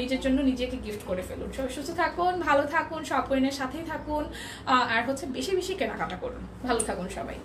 নিজের জন্য নিজেকে গিফট করে ফেলুন। সুস্থ থাকুন, ভালো থাকুন, সব সাথেই থাকুন। আর হচ্ছে বেশি বেশি কেনাকাটা করুন। ভালো থাকুন সবাই।